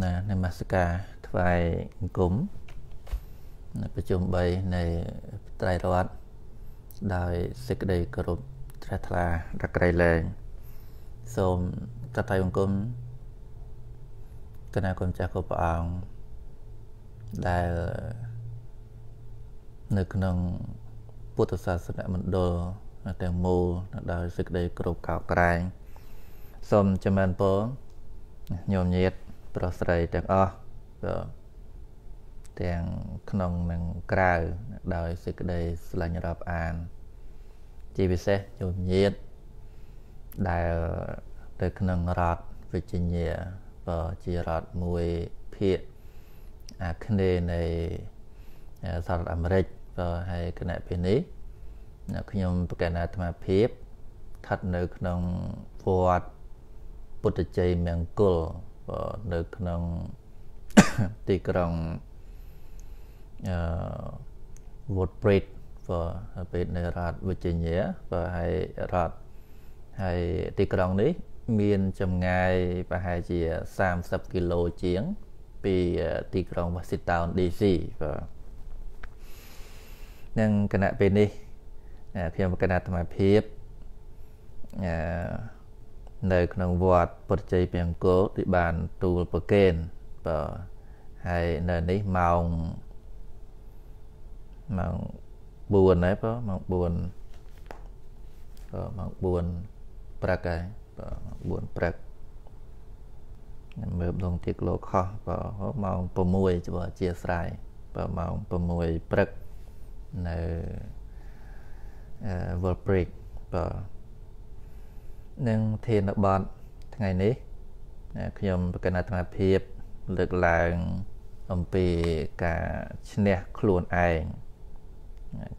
ណានមស្ការថ្វាយអង្គមនៅប្រជុំ3នៃត្រៃរតដោយសេចក្តីគោរពត្រាស់ថ្លារក្រៃលែងសូមកតៃអង្គមកណាគុណចាស់គ្រប់ព្រះអង្គដែលនៅក្នុងពុទ្ធសាសនមណ្ឌលទាំងមូលដោយសេចក្តីគោរពកោតក្រែងសូមចម្រើនពរញោមញាត ប្រុសស្រីទាំងអស់ទាំងក្នុងនិងក្រៅដោយសេចក្តីស្រឡាញ់រាប់អាន ជាពិសេសញោមញាតដែលទៅក្នុងរដ្ឋ Virginia ក៏ជារដ្ឋមួយភាគអាគ្នេយ៍នៃសហរដ្ឋអាមេរិកក៏ហើយគណៈពេលនេះខ្ញុំប្រកាសអាត្មាភាពស្ថិតនៅក្នុងវត្តពុទ្ធជ័យមង្គល នៅក្នុងទីក្រុងអឺ Woodbridge បើពេលនៅរដ្ឋ Virginia បើហើយរដ្ឋហើយទីក្រុងនេះ មានចម្ងាយប្រហែលជា30គីឡូជាង ពីទីក្រុង Washington DC បាទនឹងគណៈពេលនេះខ្ញុំគណៈអាត្មាភាពអឺ នៅ ក្នុងវត្តពុទ្ធជ័យពីអង្គរទីបានទូលប្រកេនបាទហើយនៅនេះម៉ោងម៉ោង4ហើយបាទម៉ោង4បាទម៉ោង4ព្រឹកហើយបាទម៉ោង4ព្រឹកមើលដងទីគីឡូខុសបាទម៉ោង6ច្បាស់ជាស្រ័យបាទម៉ោង6ព្រឹកនៅអឺ World Break បាទ នឹងធានបត់ថ្ងៃនេះខ្ញុំប្រកាសអាត្មាភាពលើកឡើងអំពីការឈ្នះខ្លួនឯង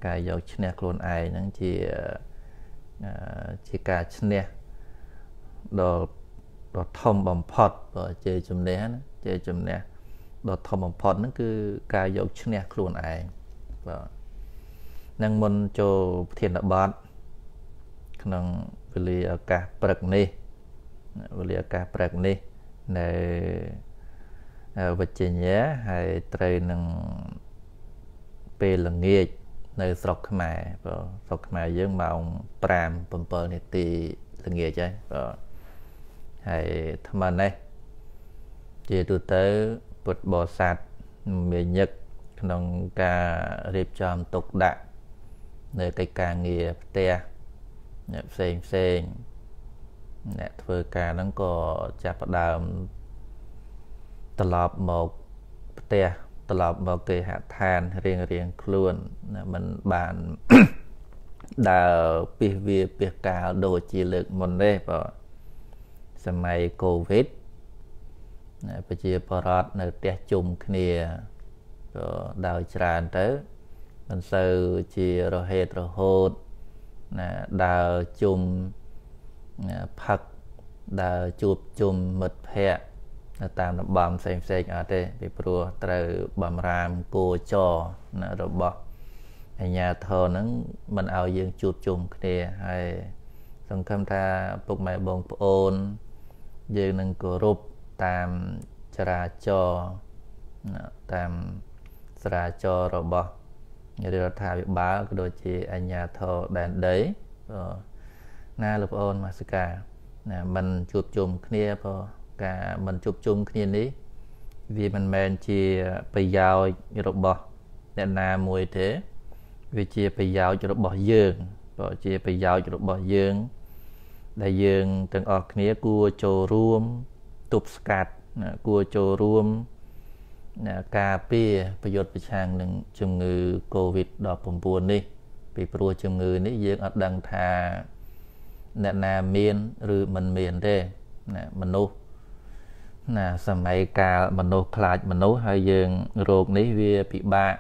ការយកឈ្នះខ្លួនឯងហ្នឹងជាជាការឈ្នះដ៏ដ៏ធំបំផុតបើជាជំនះណាជាជំនះដ៏ធំបំផុតហ្នឹងគឺការយកឈ្នះខ្លួនឯងបាទនឹងមុនចូលប្រធានបទក្នុង វេលាឱកាសព្រឹកនេះវេលាឱកាសព្រឹកនេះនៅវិជ្ជាញាហើយត្រូវនឹងពេលល្ងាចនៅស្រុកខ្មែរបាទស្រុកខ្មែរយើងម៉ោង5 7នាទីល្ងាចហើយបាទហើយថ្មនេះជាទូទៅពុទ្ធបរិស័ទមានញឹកក្នុងការរៀបចំទុកដាក់នៅកិច្ចការងារផ្ទះ អ្នកផ្សេងផ្សេងអ្នកធ្វើការហ្នឹងក៏ចាប់ផ្ដើមត្រឡប់មកផ្ទះត្រឡប់មកគេហដ្ឋានរៀងរៀងខ្លួនมันបានដើរពីសវាពីសកាលដូចជាលើកមុនទេបើសម័យកូវីដប្រជាបរតនៅផ្ទះជុំគ្នាក៏ដោយច្រើនទៅមិនសូវជារហេតរហូត ណាដើរជុំផឹកដើរជួបជុំមិត្តភ័ក្តិនៅតាមតំបន់ផ្សេងផ្សេងអត់ទេពីព្រោះត្រូវបំរាមគោចរណារបស់អញ្ញាធរហ្នឹងមិនឲ្យយើងជួបជុំគ្នាហើយសង្ឃឹមថាពុកម៉ែបងប្អូន យើងនឹងគោរពតាមចរាចរតាមចរាចររបស់ រដ្ឋាភិបាលក៏ដូចជាអាជ្ញាធរដែនដីណាលោកប្អូនមាសិកាណាមិនជួបជុំគ្នាព្រោះការមិនជួបជុំគ្នានេះ វាមិនមែនជាប្រយោជន៍របស់អ្នកណាមួយទេ វាជាប្រយោជន៍របស់យើងព្រោះជាប្រយោជន៍របស់យើង ដែលយើងទាំងអស់គ្នាគួរចូលរួមទប់ស្កាត់គួរចូលរួម ការពារប្រយុទ្ធប្រឆាំងនឹងជំងឺ Covid-19 នេះពីព្រោះជំងឺនេះយើងអត់ដឹងថាអ្នកណាមានឬមិនមានទេណាមនុស្សណាសម័យកាលមនុស្សខ្លាចមនុស្សហើយយើងរោគនេះវាពិបាក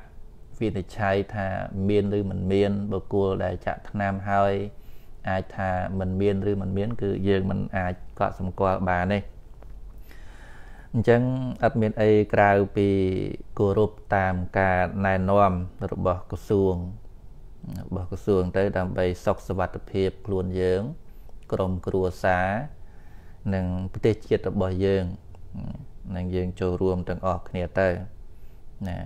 វិនិច្ឆ័យថាមានឬមិនមានបុគ្គលដែលចាក់ថ្នាំហើយអាចថាមិនមានឬមិនមាន គឺយើងមិនអាចកត់សម្គាល់បានទេ អញ្ចឹងអត់មានអីក្រៅពីគោរពតាមការណែនាំរបស់ក្រសួងរបស់ក្រសួងទៅដើម្បីសុខសวัสดิភាពខ្លួនយើង ក្រុមគ្រួសារនិងប្រទេសជាតិរបស់យើង នឹងយើងចូលរួមទាំងអស់គ្នាទៅណា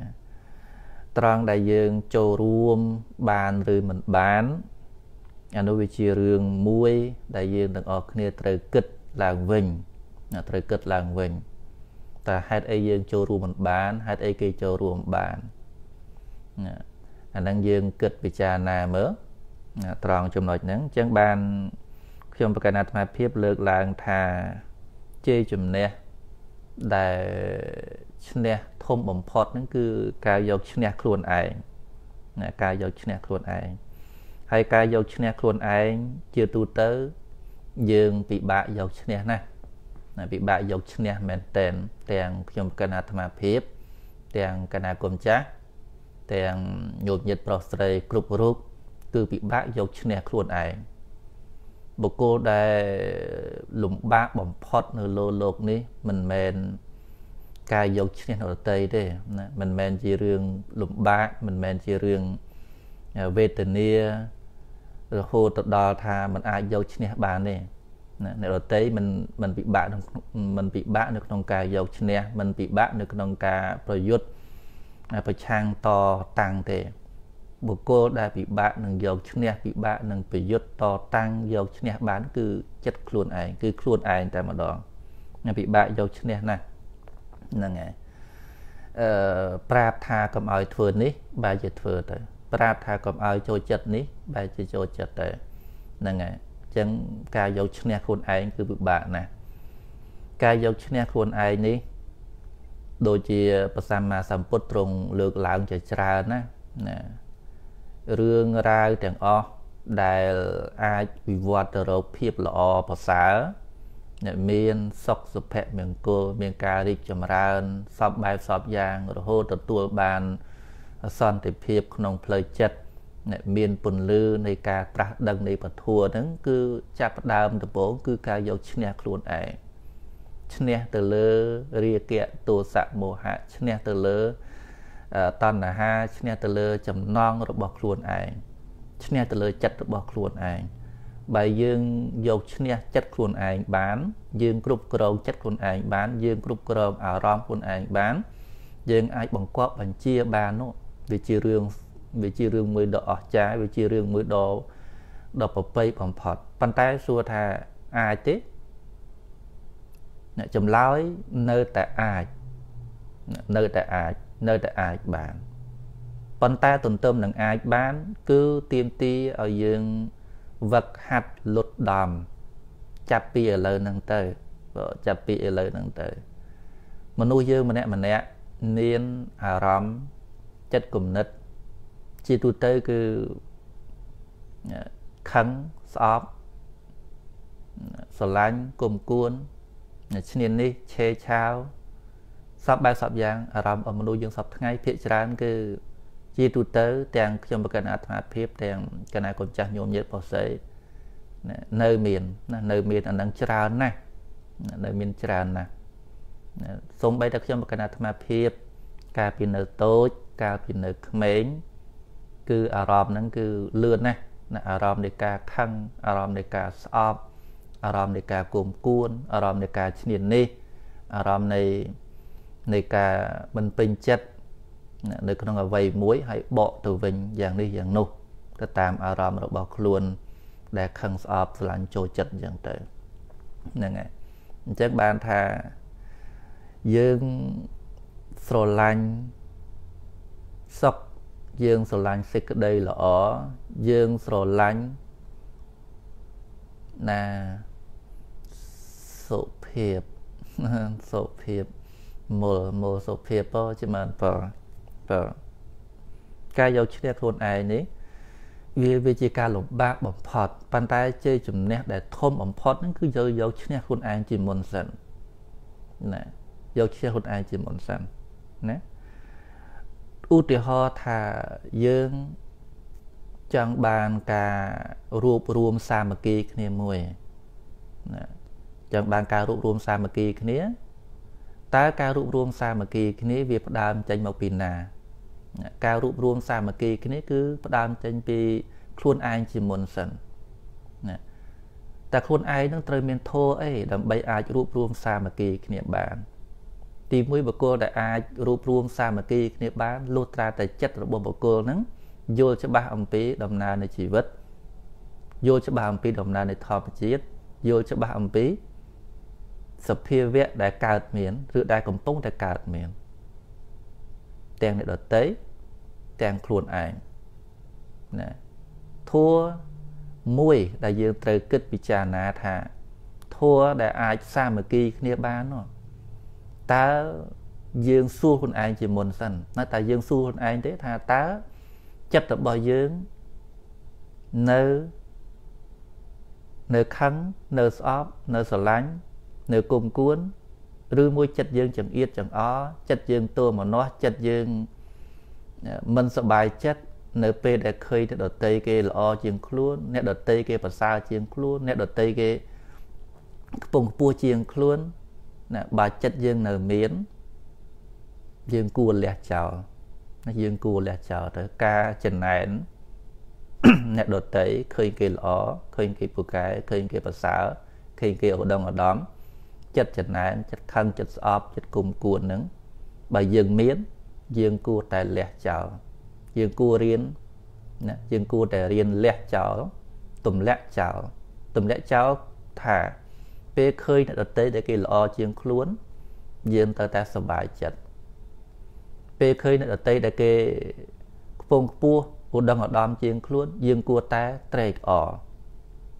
ត្រង់ដែលយើងចូលរួមបានឬមិនបានអានោះវាជារឿងមួយ ដែលយើងទាំងអស់គ្នាត្រូវគិតឡើងវិញត្រូវគិតឡើងវិញ តើហេតុអីយើងចូលរួមមិនបានហេតុអីគេចូលរួមបានអាហ្នឹងយើងគិតពិចារណាមើលត្រង់ចំណុចហ្នឹងអញ្ចឹងបានខ្ញុំប្រកាសអាត្មាភាពលើកឡើងថាជ័យជំនះដែលឈ្នះធំបំផុតហ្នឹងគឺការយកឈ្នះខ្លួនឯងណាការយកឈ្នះខ្លួនឯងហើយការយកឈ្នះខ្លួនឯងជាទូទៅ យើងពិបាកយកឈ្នះណាណា ពិបាកយកឈ្នះមែនតែនទាំងខ្ញុំកណ្ណាអាត្មាភាពទាំងកណ្ណាគុំចាស់ទាំងញោមញាតប្រុសស្រីគ្រប់រូបគឺពិបាកយកឈ្នះខ្លួនឯងបុគ្គលដែលលំបាកបំផុតនៅលើโลกនេះមិនមែនការយកឈ្នះនរតីទេណាមិនមែនជារឿងលំបាកមិនមែនជារឿងវេទនារហូតទៅដល់ថាมันអាចយកឈ្នះបានទេ ណាអ្នករតីមិនមិនពិបាកមិនពិបាកនៅក្នុងការយកឈ្នះមិនពិបាកនៅក្នុងការប្រយុទ្ធប្រឆាំងតតាំងទេបុគ្គលដែលពិបាកនឹងយកឈ្នះពិបាកនឹងប្រយុទ្ធតតាំងយកឈ្នះបាន គឺចិត្តខ្លួនឯងគឺខ្លួនឯងតែម្ដងពិបាកយកឈ្នះណាស់ហ្នឹងហើយអឺប្រាប់ថាកុំឲ្យធ្វើនេះ បែរជាធ្វើទៅ ប្រាប់ថាកុំឲ្យចូលចិត្តនេះបែរជាចូលចិត្តទៅហ្នឹងហើយអញ្ចឹងការយកឈ្នះខ្លួនឯងគឺពិបាកណាស់ការយកឈ្នះខ្លួនឯងនេះដូចជាប្រសម្មាសម្ពុទ្ធទ្រង់លើកឡើងជាច្រើនណាណារឿងរ៉ាវទាំងអស់ដែលអាចវិវត្តទៅរកភាពល្អប្រសើរអ្នកមានសុខសុភមង្គលមានការរីកចម្រើនសពបែបសពយ៉ាងរហូតទទួលបានសន្តិភាពក្នុងផ្លូវចិត្ត អ្នកមានពន្លឺនៃការត្រាស់ដឹងនៃពធัวហ្នឹងគឺចាប់ផ្ដើមដំបូងគឺការយកឈ្នះខ្លួនឯងឈ្នះទៅលើរាគៈទោសៈមោហៈឈ្នះទៅលើតណ្ហាឈ្នះទៅលើចំណងរបស់ខ្លួនឯងឈ្នះទៅលើចិត្តរបស់ខ្លួនឯងបើយើងយកឈ្នះចិត្តខ្លួនឯងបាន យើងគ្រប់គ្រងចិត្តខ្លួនឯងបាន យើងគ្រប់គ្រងអារម្មណ៍ខ្លួនឯងបាន យើងអាចបង្កប់បញ្ជាបាននោះវាជារឿង វាជារឿងមួយដ៏អស្ចារ្យវាជារឿងមួយដ៏ដ៏ប្រពៃបំផុតប៉ុន្តែសួរថាអាចទេអ្នកចម្លើយនៅតែអាចនៅតែអាចនៅតែអាចបានប៉ុន្តែទន្ទឹមនឹងអាចបាន គឺទៀមទីឲ្យយើងវឹកហាត់លុតដំចាប់ពីឥឡូវហ្នឹងទៅចាប់ពីឥឡូវហ្នឹងទៅ មនុស្សយើងម្នាក់ម្នាក់មានអារម្មណ៍ចិត្តគំនិត ជាទូទៅគឺខឹងស្អប់ស្រឡាញ់គុំគួនឈ្នាននេះឆេឆាវសពបែបសពយ៉ាងអារម្មណ៍របស់មនុស្សយើងសពថ្ងៃភាកច្រើនគឺជាទូទៅ ទាំងខ្ញុំប្រកិនអាត្មាភាពទាំងកណាកូនចាស់ញោមញាតប៉ុសេនៅមានណានៅមានអានឹងច្រើនណាស់នៅមានច្រើនណាស់សូម្បីតែខ្ញុំប្រកិនអាត្មាភាព កាលពីនៅតូចកាលពីនៅក្មេង គឺអារម្មណ៍ហ្នឹងគឺលឿនណាស់ណាអារម្មណ៍នៃការខឹងអារម្មណ៍នៃការស្អប់អារម្មណ៍នៃការគុំគួនអារម្មណ៍នៃការឈ្នាននេះអារម្មណ៍នៃនៃការមិនពេញចិត្តនៅក្នុងអវ័យមួយហើយបកទៅវិញយ៉ាងនេះយ៉ាងនោះទៅតាមអារម្មណ៍របស់ខ្លួន ដែលខឹងស្អប់ស្រឡាញ់ចូលចិត្តអញ្ចឹងទៅហ្នឹងហើយអញ្ចឹងបានថាយើងស្រឡាញ់សុខ យើងស្រឡាញ់សេចក្តីល្អយើងស្រឡាញ់ណាសុភាពសុភាពមូលមូលសុភាពពចម្រើនពពការយកឈ្នះខ្លួនឯងនេះវាវាជាការលំបាកបំផុតប៉ុន្តែជ័យជំនះដែលធំបំផុតហ្នឹងគឺយកយកឈ្នះខ្លួនឯងជាមុនសិនណាយកឈ្នះខ្លួនឯងជាមុនសិនណា ឧទាហរណ៍ថាយើងចង់បានការរួបរวมសាមគ្គីគ្នាមួយណាចង់បានការរួបរวมសាមគ្គីគ្នាតើការរួបរวมសាមគ្គីគ្នាវាផ្ដើមចេញមកពីណា ការរួបរวมសាមគ្គីគ្នាគឺផ្ដើមចេញពីខ្លួនឯងជាមុនសិនណាតែខ្លួនឯងនឹងត្រូវមានធម៌អីដើម្បីអាចរួបរวมសាមគ្គីគ្នាបាន ទីមួយបុគ្គលដែលអាចរួបរวมសាមគ្គីគ្នាបានលុះត្រាតែចិត្តរបស់បុគ្គលហ្នឹងយល់ច្បាស់អំពីដំណើរនៃជីវិតយល់ច្បាស់អំពីដំណើរនៃធម្មជាតិយល់ច្បាស់អំពីសភាវៈដែលកើតមានឬដែលកំពុងតែកើតមានទាំងអ្នកដតីទាំងខ្លួនឯងណាធัวមួយដែលយើងត្រូវគិតពិចារណាថាធัวដែលអាចសាមគ្គីគ្នាបាននោះ តើយើងសួរខ្លួនឯងជាមុនសិនណាតើយើងសួរខ្លួនឯងទេថាតើចិត្តរបស់យើងនៅនៅខឹងនៅស្អប់នៅស្រឡាញ់នៅគុំគួនឬមួយចិត្តយើងចង្អៀតចង្អល់ចិត្តយើងទោមនោះចិត្តយើងមិនសบายចិត្តនៅពេលដែលឃើញអ្នកដតីគេល្អជាងខ្លួនអ្នកដតីគេប្រសើរជាងខ្លួនអ្នកដតីគេខ្ពង់ខ្ពស់ជាងខ្លួន ណាបើចិត្តយើងនៅមានយើងគួរលះចោលណាយើងគួរលះចោលទៅការចំណែនអ្នកដតីឃើញគេល្អឃើញគេពូកែឃើញគេប្រសើរឃើញគេឧត្តមឧត្តមចិត្តចំណែនចិត្តខឹងចិត្តស្អប់ចិត្តគុំគួននឹងបើយើងមានយើងគួរតែលះចោលយើងគួររៀនណាយើងគួរតែរៀនលះចោលទម្លាក់ចោលទម្លាក់ចោលថា ពេលឃើញអ្នកដតីដែលគេល្អជាងខ្លួនយើងត្រូវតែសប្បាយចិត្តពេលឃើញអ្នកដតីដែលគេខ្ពង់ខ្ពស់ឧត្តមឧត្តមជាងខ្លួន យើងគួរតែត្រេកអរ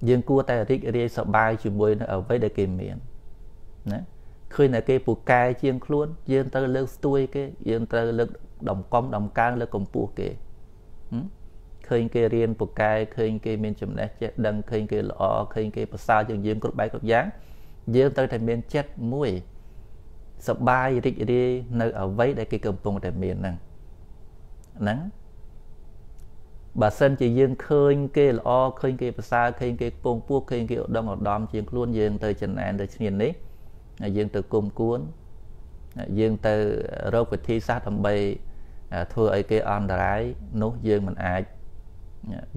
យើងគួរតែរីករាយសប្បាយជាមួយនឹងអ្វីដែលគេមានណាឃើញតែគេពូកែជាងខ្លួន យើងត្រូវលើកស្ទួយគេ យើងត្រូវលើក ដំកំដំកើងលើកកម្ពស់គេ ឃើញគេរៀនពូកែឃើញគេមានចំណេះចេះដឹងឃើញគេល្អឃើញគេប្រសើរជាងយើងគ្រប់បែបគ្រប់យ៉ាងយើងត្រូវតែមានចិត្តមួយសបាយរីករាយនៅអ្វីដែលគេកំពុងតែមានហ្នឹងហ្នឹងបើសិនជាយើងឃើញគេល្អឃើញគេប្រសើរឃើញគេខ្ពងពោះឃើញគេឧត្តមឧត្តមជាងខ្លួនយើងទៅចំណែនទៅឈ្នាននេះយើងទៅគុំគួនយើងទៅរកវិធីសាស្ត្រដើម្បីធ្វើឲ្យគេអន្តរាយនោះយើងមិនអាច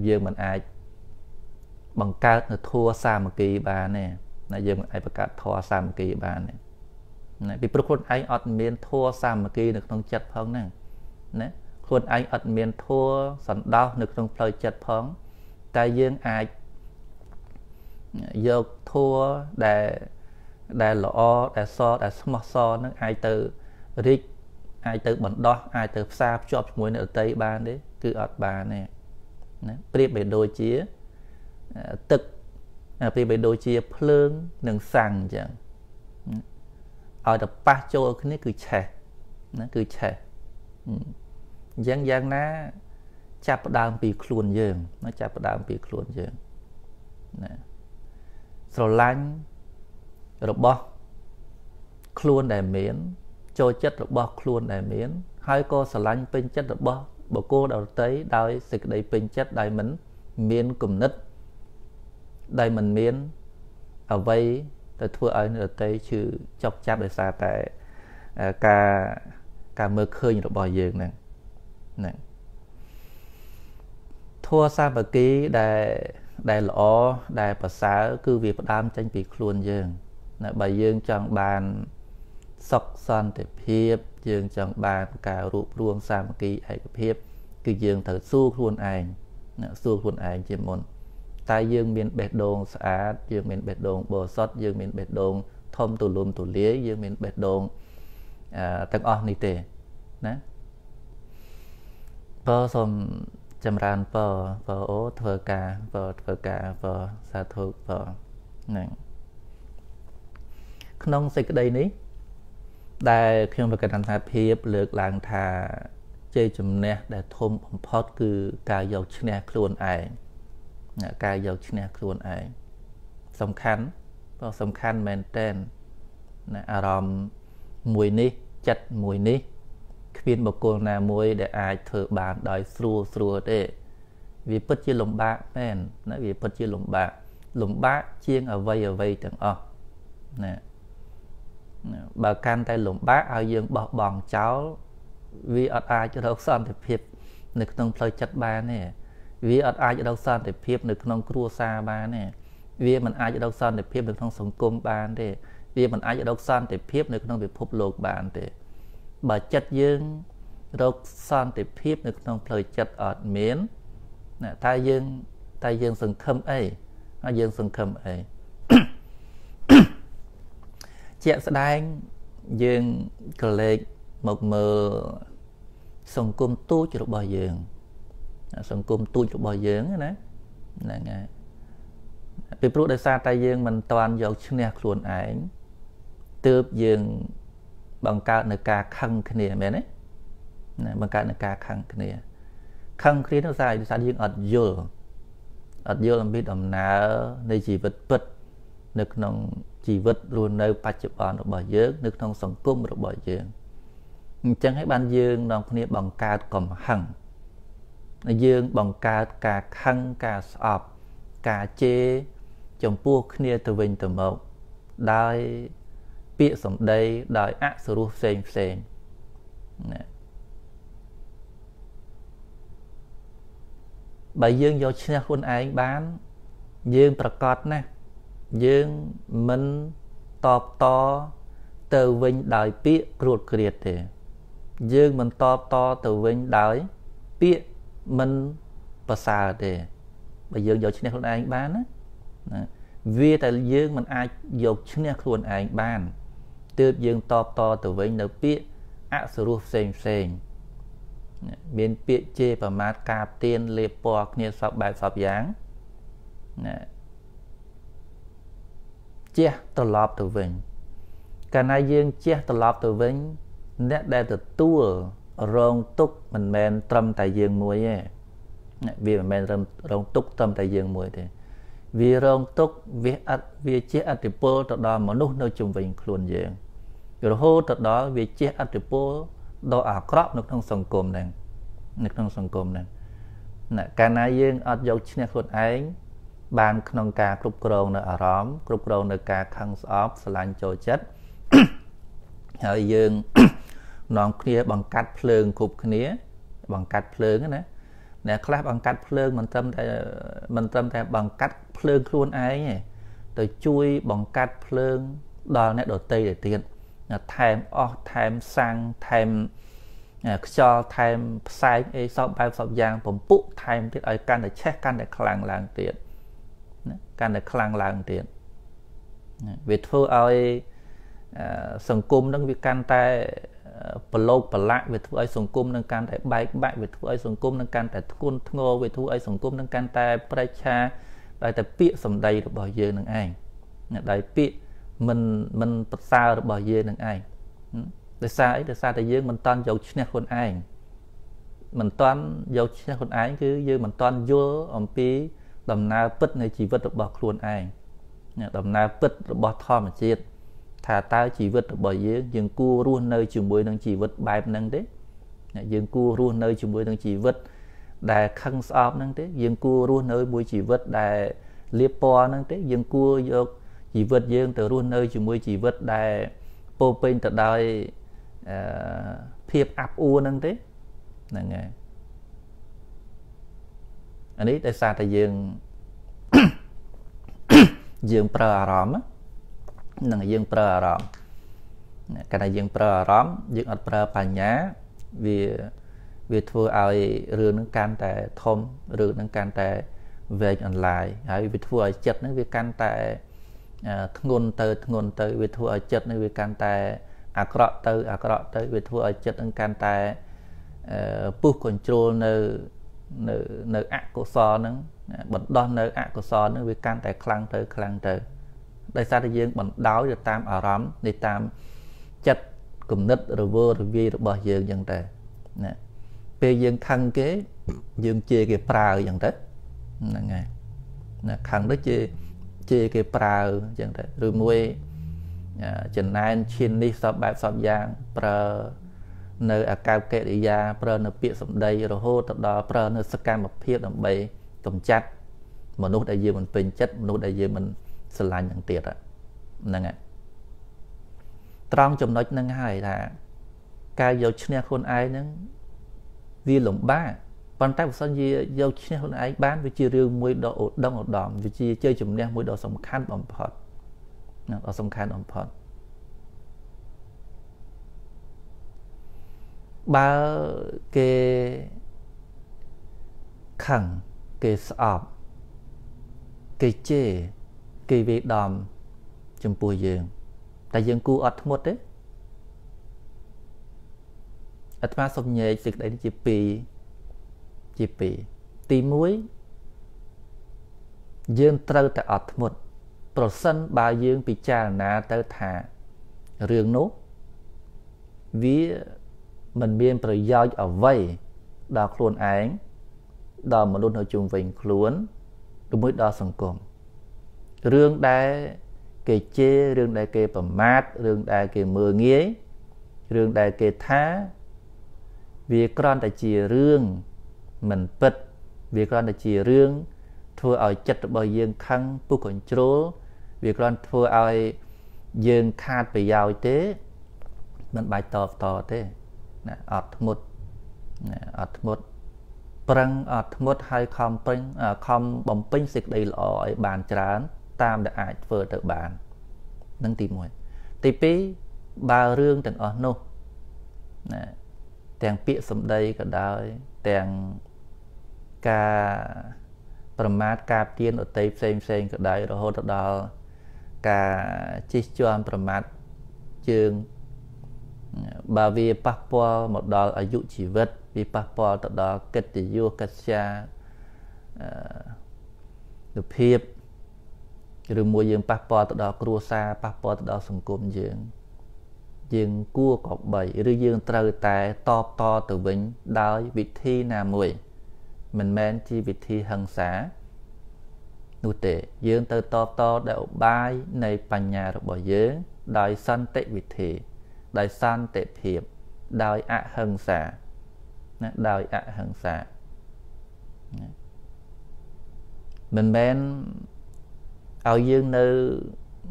យើងមិនអាចបង្កើតនៅធัวសាមគ្គីបានទេណាយើងមិនអាចបង្កើតធัวសាមគ្គីបានទេណាពីព្រោះខ្លួនឯងអត់មានធัวសាមគ្គីនៅក្នុងចិត្តផងហ្នឹងណាខ្លួនឯងអត់មានធัวសន្តោសនៅក្នុងផ្លូវចិត្តផងតែយើងអាចយកធัวដែលដែលល្អដែលសដែលស្មោះសរនឹងអាចទៅរីកអាចទៅបណ្ដោះអាចទៅផ្សារភ្ជាប់ជាមួយនឹងអតីបានទេគឺអត់បានទេ ណាប្រៀបបីដូចជាទឹកប្រៀបបីដូចជាភ្លើងនិងសាំងអញ្ចឹងឲ្យតែប៉ះចូលគ្នាគឺឆេះណាគឺឆេះអញ្ចឹងយ៉ាងណា ចាប់ផ្ដើមពីខ្លួនយើងណាចាប់ផ្ដើមពីខ្លួនយើងណាស្រឡាញ់របស់ខ្លួនដែលមានចូលចិត្តរបស់ខ្លួនដែលមាន ហើយក៏ស្រឡាញ់ពេញចិត្តរបស់ បុគ្គលដទៃដោយសេចក្តីពេញចិត្តដែលមិនមានគំនិតដែលមិនមានអ្វីទៅធ្វើឲ្យអ្នកដទៃឈឺចុកចាប់ដោយសារតែការការមើលឃើញរបស់យើងហ្នឹងហ្នឹងធัวសាមគ្គីដែលដែលល្អដែលប្រសើរគឺវាផ្ដើមចេញពីខ្លួនយើងណាបើយើងចង់បាន សុខសន្តិភាព យើងចង់បានការរួបរวมសាមគ្គីឯកភាព គឺយើងត្រូវសួរខ្លួនឯងណាសួរខ្លួនឯងជាមុនតើយើងមានបេះដូងស្អាត យើងមានបេះដូងបរិសុទ្ធយើងមានបេះដូងធំទូលំទូលាយយើងមានបេះដូងអឺទាំងអស់នេះទេណាបើសូមចម្រើនពរពរអូធ្វើការពរធ្វើការពរសាធុពរហ្នឹងក្នុងសេចក្តីនេះ ដែលខ្ញុំប្រកាសថាភាពលើកឡើងថាជ័យជំនះដែលធំបំផុតគឺការយកឈ្នះខ្លួនឯងការយកឈ្នះខ្លួនឯងសំខាន់ក៏សំខាន់មែនតែនណាអារម្មណ៍មួយនេះចិត្តមួយនេះគ្មានបុគ្គលណាមួយដែលអាចធ្វើបានដោយស្រួលស្រួលទេវាពិតជាលំបាកមែនណាវាពិតជាលំបាកលំបាកជាងអ្វីអ្វីទាំងអស់ណា បើកាន់តែលំបាកឲ្យយើងបោះបង់ចោលវាអត់អាចរកសន្តិភាព នៅក្នុងផ្លូវចិត្តបានទេវាអត់អាចរកសន្តិភាព នៅក្នុងគ្រួសារបានទេវាមិនអាចរកសន្តិភាពនៅក្នុងសង្គមបានទេវាមិនអាចរកសន្តិភាព នៅក្នុងពិភពលោកបានទេបើចិត្តយើងរកសន្តិភាព នៅក្នុងផ្លូវចិត្តអត់មានណាតែយើងតែយើងសង្ឃឹមអីហើយយើងសង្ឃឹមអី ជាក់ស្ដែងយើងក៏លេខមកមើលសង្គមទូចរបស់យើង សង្គមទូចរបស់យើងណាហ្នឹងហើយពីព្រោះដោយសារតែយើងមិនតាន់យកឈ្នះខ្លួនឯងទើបយើងបង្កើតនៅការខឹងគ្នាមែនទេណាបង្កើតនៅការខឹងគ្នាខឹងគ្នានោះសារថាយើងអត់យល់អត់យល់អំពីដំណើរនៃជីវិតពិតនៅក្នុង ជីវិតរស់នៅបច្ចុប្បន្នរបស់យើង នៅក្នុងសង្គមរបស់យើងអញ្ចឹងហើយបានយើងនាំគ្នាបង្កើតកំហឹងយើងបង្កើតការខឹងការស្អប់ការជេរចំពោះគ្នាទៅវិញទៅមកដោយពាក្យសម្ដីដោយអសរោះផ្សេងផ្សេងណាបើយើងយកឈ្នះខ្លួនឯងបាន យើងប្រកាសណាស់ យើងមិនតបតទៅវិញដោយពាក្យគ្រួតគ្រាតទេ យើងមិនតបតទៅវិញដោយពាក្យមិនប្រសើរទេបើយើងយកឈ្នះខ្លួនឯងបានណាណាវាតែយើងមិនអាចយកឈ្នះខ្លួនឯងបានទើបយើងតបតទៅវិញនៅពាក្យអសរោះផ្សេងផ្សេងមានពាក្យជេរប្រមាថការទៀនលេបពណ៌គ្នាសពបែបសពយ៉ាងណា ជះត្រឡប់ទៅវិញកាលណាយើងជះត្រឡប់ទៅវិញអ្នកដែលទទួលរងទុកមិនមែនត្រឹមតែយើងមួយទេវាមិនមែនរងទុកត្រឹមតែយើងមួយទេវារងទុកវាអត់វាជះអតិពលទៅដល់មនុស្សនៅជុំវិញខ្លួនយើងរហូតទៅដល់វាជះអតិពលដ៏អាក្រក់នៅក្នុងសង្គមហ្នឹងនៅក្នុងសង្គមហ្នឹងណាកាលណាយើងអត់យកឈ្នះខ្លួនឯង បានក្នុងការគ្រប់គ្រងនៅអារម្មណ៍គ្រប់គ្រងនៅការខឹងស្អប់ស្រឡាញ់ចូលចិត្តហើយយើងនាំគ្នាបង្កាត់ភ្លើងគ្រប់គ្នា បង្កាត់ភ្លើងណាអ្នកខ្លះបង្កាត់ភ្លើងមិនត្រឹមតែមិនត្រឹមតែបង្កាត់ភ្លើងខ្លួនឯងទេទៅជួយបង្កាត់ភ្លើងដល់អ្នកដទៃទៅទៀតថែមអស់ថែមសាំងថែមខ្យល់ថែមផ្សែងអីសពបែបសពយ៉ាងពំពុកថែមទៀតឲ្យកាន់តែឆេះកាន់តែខ្លាំងឡើងទៀត ណាកាន់តែខ្លាំងឡើងទៀតវាធ្វើឲ្យសង្គមនឹងវាកាន់តែប្រឡូកប្រឡាក់វាធ្វើឲ្យសង្គមនឹងកាន់តែបែកបាក់វាធ្វើឲ្យសង្គមនឹងកាន់តែធ្ងន់ធ្ងរវាធ្វើឲ្យសង្គមនឹងកាន់តែប្រេឆាដោយតែពាក្យសម្ដីរបស់យើងនឹងឯងដោយពាក្យមិនមិនប្រសើររបស់យើងនឹងឯងដោយសារអីដោយសារតែយើងមិនតន់យកឈ្នះខ្លួនឯងមិនតន់យកឈ្នះខ្លួនឯងគឺយើងមិនតន់យល់អំពី ដំណើរពិតនៃជីវិតរបស់ខ្លួនឯងដំណើរពិតរបស់ធម្មជាតិថាតើជីវិតរបស់យើងយើងគួររស់នៅជាមួយនឹងជីវិតបែបហ្នឹងទេយើងគួររស់នៅជាមួយនឹងជីវិតដែលខឹងស្អប់ហ្នឹងទេយើងគួររស់នៅមួយជីវិតដែលលៀបពណ៌ហ្នឹងទេយើងគួរយកជីវិតយើងទៅរស់នៅជាមួយជីវិតដែលពោពេញទៅដោយអឺភាពអាប់អួរហ្នឹងទេហ្នឹងហើយ អានេះដោយសារតែយើងយើងប្រើអារម្មណ៍នឹងយើងប្រើអារម្មណ៍កាលណាយើងប្រើអារម្មណ៍យើងអត់ប្រើបញ្ញាវាវាធ្វើឲ្យរឿងហ្នឹងកាន់តែធំរឿងហ្នឹងកាន់តែវែងអន្លាយហើយវាធ្វើឲ្យចិត្តហ្នឹងវាកាន់តែធ្ងន់ទៅធ្ងន់ទៅវាធ្វើឲ្យចិត្តហ្នឹងវាកាន់តែអាក្រក់ទៅអាក្រក់ទៅវាធ្វើឲ្យចិត្តហ្នឹងកាន់តែពុះ control នៅ នៅនៅអកុសលហ្នឹងបណ្ដោះនៅអកុសលហ្នឹងវាកាន់តែខ្លាំងទៅខ្លាំងទៅដោយសារតែយើងបណ្ដោយទៅតាមអារម្មណ៍នៃតាមចិត្តគំនិតរវើរវាយរបស់យើងអញ្ចឹងតែណាពេលយើងខឹងគេយើងជេរគេប្រើអញ្ចឹងទៅហ្នឹងហើយណាខឹងទៅជេរជេរគេប្រើអញ្ចឹងទៅឬមួយចំណែនឈាននេះសពបែបសពយ៉ាងប្រើ នៅអកៅកិរិយាប្រើនៅពាក្យសម្ដីរហូតទៅដល់ប្រើនៅសកម្មភាពដើម្បីកម្ចាត់មនុស្សដែលយើងមិនពេញចិត្តមនុស្សដែលយើងមិនស្រឡាញ់នឹងទៀតហ្នឹងហើយត្រង់ចំណុចហ្នឹងហើយថាការយកឈ្នះខ្លួនឯងហ្នឹងវាលំបាកប៉ុន្តែបើសិនជាយកឈ្នះខ្លួនឯងបានវាជារឿងមួយដ៏ឧត្តមឧត្តមវាជាជ័យជំនះមួយដ៏សំខាន់បំផុតណាដ៏សំខាន់បំផុត បើគេខឹងគេស្អប់គេជេរគេវាយដំចំពោះយើងតែយើងគូអត់ធ្មត់ទេអាត្មាសុំញែកសេចក្តីនេះជា2ជា2ទី1យើងត្រូវតែអត់ធ្មត់ប្រសិនបើយើងពិចារណាទៅថារឿងនោះវា មិនមានប្រយោជន៍អ្វីដល់ខ្លួនឯងដល់មនុស្សនៅជុំវិញខ្លួនឬមួយដល់សង្គមរឿងដែលគេជេររឿងដែលគេប្រមាថរឿងដែលគេមើលងាយរឿងដែលគេថាវាគ្រាន់តែជារឿងមិនពិតវាគ្រាន់តែជារឿងធ្វើឲ្យចិត្តរបស់យើងខឹងពុះកញ្ជ្រោលវាគ្រាន់ធ្វើឲ្យយើងខាតប្រយោជន៍ទេមិនបាច់តបតទេ ណាអត់ធ្មត់ណាអត់ធ្មត់ប្រឹងអត់ធ្មត់ហើយខំពេញខំបំពេញសេចក្តីល្អឲ្យបានច្រើន តាមដែលអាចធ្វើទៅបាននឹងទី1ទី2បើរឿងទាំងអស់នោះណាទាំងពាក្យសម្ដីក៏ដោយទាំងការប្រមាថការទៀនអតីផ្សេងផ្សេងក៏ដោយរហូតដល់ការជិះជាន់ប្រមាថជើង បើវាប៉ះពាល់មកដល់អាយុជីវិតវាប៉ះពាល់ទៅដល់កិត្តិយសកិត្យាអឺភាពឬមួយយើងប៉ះពាល់ទៅដល់គ្រួសារប៉ះពាល់ទៅដល់សង្គមយើងយើងគួរក៏បីឬយើងត្រូវតែតបតទៅវិញដោយវិធីណាមួយ មិនមែនជាវិធីហិង្សានោះទេយើងទៅតបតដោយឧបាយនៃបញ្ញារបស់យើងដោយសន្តិវិធី ដោយសន្តិភាព ដោយអហិង្សាណាដោយអហិង្សាមិនមែនឲ្យយើងនៅ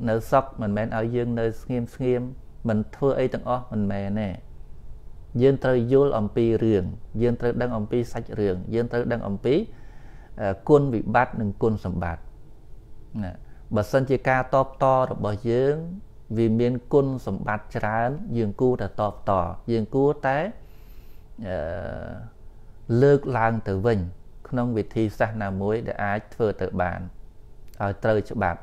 នៅសក់មិនមែនឲ្យយើងនៅស្ងៀមស្ងៀមមិនធ្វើអីទាំងអស់មិនមែនទេយើងត្រូវយល់អំពីរឿងយើងត្រូវដឹងអំពីសាច់រឿងយើងត្រូវដឹងអំពីគុណវិបត្តិនិងគុណសម្បត្តិណាបើសិនជាការតបតរបស់យើង វាមានគុណសម្បត្តិច្រើន យើងគួរតែតបតយើងគួរតែអឺលើកឡើងទៅវិញ ក្នុងវិធីសាស្ត្រណាមួយ ដែលអាចធ្វើទៅបានឲ្យត្រូវច្បាប់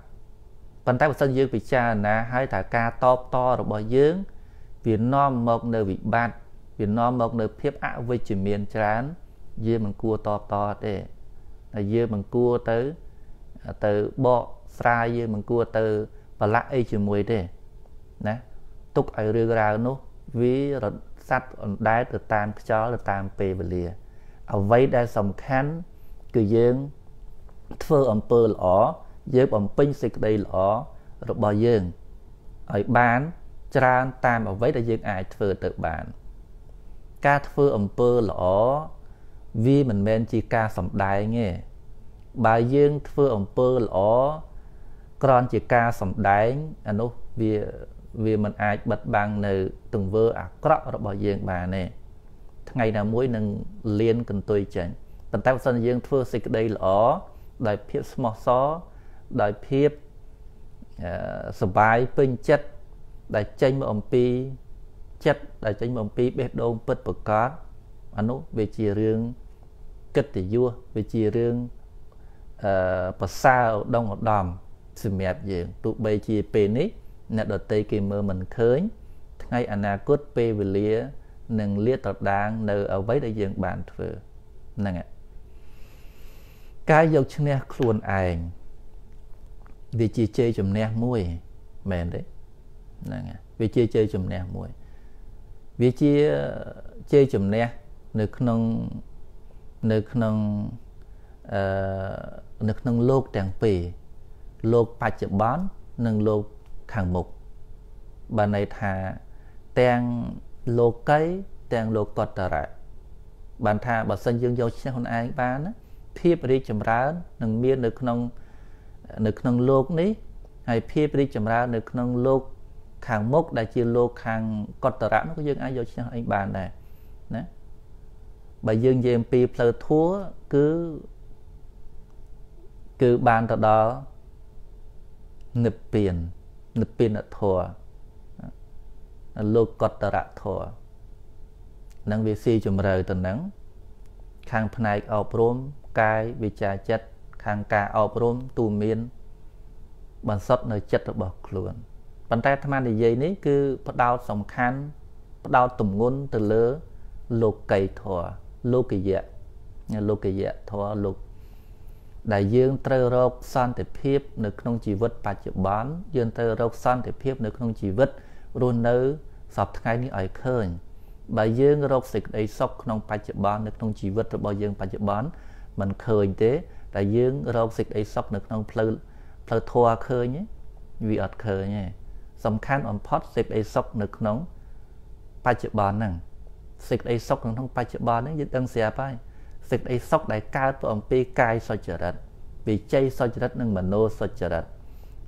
ប៉ុន្តែបើសិនយើងពិចារណាហើយថាការតបតរបស់យើង វានាំមកនៅវិបត្តិវានាំមកនៅភាពអវិជ្ជមានច្រើនយើងមិនគួរតបតទេហើយយើងមិនគួរទៅទៅបកស្រាយយើងមិនគួរទៅប្រឡាក់អីជាមួយទេ ណាទុកឲ្យរឿងរ៉ាវនោះវារត់សัตว์អណ្ដែតទៅតាមខ្យល់ទៅតាមពេលវេលាអ្វីដែលសំខាន់គឺយើងធ្វើអំពើល្អយើងបំពេញសេចក្តីល្អរបស់យើងឲ្យបានច្រើនតាមអ្វីដែលយើងអាចធ្វើទៅបាន ការធ្វើអំពើល្អវាមិនមែនជាការសំដែងទេបើយើងធ្វើអំពើល្អគ្រាន់ជាការសំដែងអានោះវា វាមិនអាចបិទបាំងនៅទង្វើអាក្រក់របស់យើងបានទេថ្ងៃណាមួយនឹងលៀនកន្ទុយចេញប៉ុន្តែបើសិនយើងធ្វើសេចក្តីល្អដោយភាពស្មោះសរដោយភាពសបាយពេញចិត្តដែលចេញមកអំពីចិត្តដែលចេញមកអំពីបេះដូងពិតប្រកបអានោះវាជារឿងកិត្តិយសវាជារឿងអឺប្រសើរឧត្តមឧត្តមសម្រាប់យើងទោះបីជាពេលនេះ អ្នកដតីគេមើលមិនឃើញ ថ្ងៃអនាគតពេលវេលានឹងលាតត្រដាង នៅអ្វីដែលយើងបានធ្វើហ្នឹងហើយការយកឈ្នះខ្លួនឯងវាជាជ័យជំនះមួយមែនទេហ្នឹងហើយវាជាជ័យជំនះមួយវាជាជ័យជំនះនៅក្នុងនៅក្នុងអឺនៅក្នុងលោកទាំងពីរលោកបច្ចុប្បន្ននិងលោក ខាងមុខបានន័យថាទាំងលោកីទាំងលោកតរៈបានថាបើសិនយើងយកឈ្នះខ្លួនឯងបានណាភាពរីកចម្រើននឹងមាននៅក្នុងនៅក្នុងលោកនេះហើយភាពរីកចម្រើននៅក្នុងលោកខាងមុខដែលជាលោកខាងកតរៈនោះក៏យើងអាចយកឈ្នះឯងបានដែរណាបើយើងនិយាយអំពីផ្លូវធัวគឺគឺបានទៅដល់និព្វាន និព្វានធัวលោកកតរៈធัวនឹងវាស៊ីជម្រៅទៅនឹងខាងផ្នែកអប់រំកាយវិជាចិត្តខាងការអប់រំទូមានបន្សុទ្ធនៅចិត្តរបស់ខ្លួនប៉ុន្តែអាត្មានិយាយនេះគឺផ្ដោតសំខាន់ផ្ដោតទម្ងន់ទៅលើ លោកីធរលោកយៈលោកយៈធរលោក ដែលយើងត្រូវរកសន្តិភាព នៅក្នុងជីវិតបច្ចុប្បន្នយើងត្រូវរកសន្តិភាព នៅក្នុងជីវិតរស់នៅសពថ្ងៃនេះឲ្យឃើញបើយើងរកសេចក្តីសុខក្នុងបច្ចុប្បន្ននៅក្នុងជីវិតរបស់យើងបច្ចុប្បន្នมันឃើញទេតែយើងរកសេចក្តីសុខនៅក្នុងផ្លូវផ្លូវធម៌ឃើញទេវាអត់ឃើញទេសំខាន់បំផុតសេចក្តីសុខនៅក្នុងបច្ចុប្បន្នហ្នឹងសេចក្តីសុខក្នុងបច្ចុប្បន្នហ្នឹងយើងដឹងស្រាប់ហើយ សេចក្តីសុខដែលកើតពីអំពីកាយសុចរិតវិជ័យសុចរិតនិងមโนសុចរិត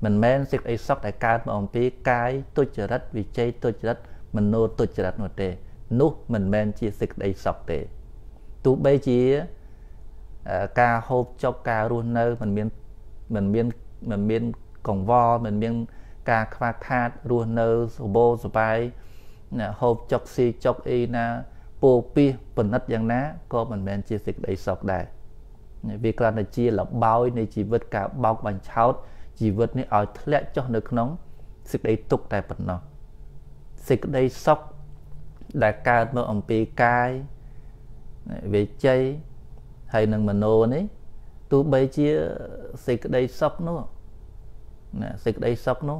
មិនមែនសេចក្តីសុខដែលកើតមកអំពីកាយទុច្ចរិតវិជ័យទុច្ចរិតមโนទុច្ចរិតនោះទេនោះមិនមែនជាសេចក្តីសុខទេទោះបីជាការហូបចុកការរស់នៅมันមានมันមានมันមានកង្វល់มันមានការខ្វះខាតរស់នៅសបោសបាយណាហូបចុកស៊ីចុកអីណា ពោពីសបណិតយ៉ាងណាក៏មិនមែនជាសេចក្តីសុខដែរវាគ្រាន់តែជាលបោយនៃជីវិតការបោកបញ្ឆោតជីវិតនេះឲ្យធ្លាក់ចុះនៅក្នុងសេចក្តីទុក្ខតែប៉ុណ្ណោះសេចក្តីសុខដែលកើតមកអំពីកាយវិជ័យហើយនឹងមโนនេះទោះបីជាសេចក្តីសុខនោះណាសេចក្តីសុខនោះ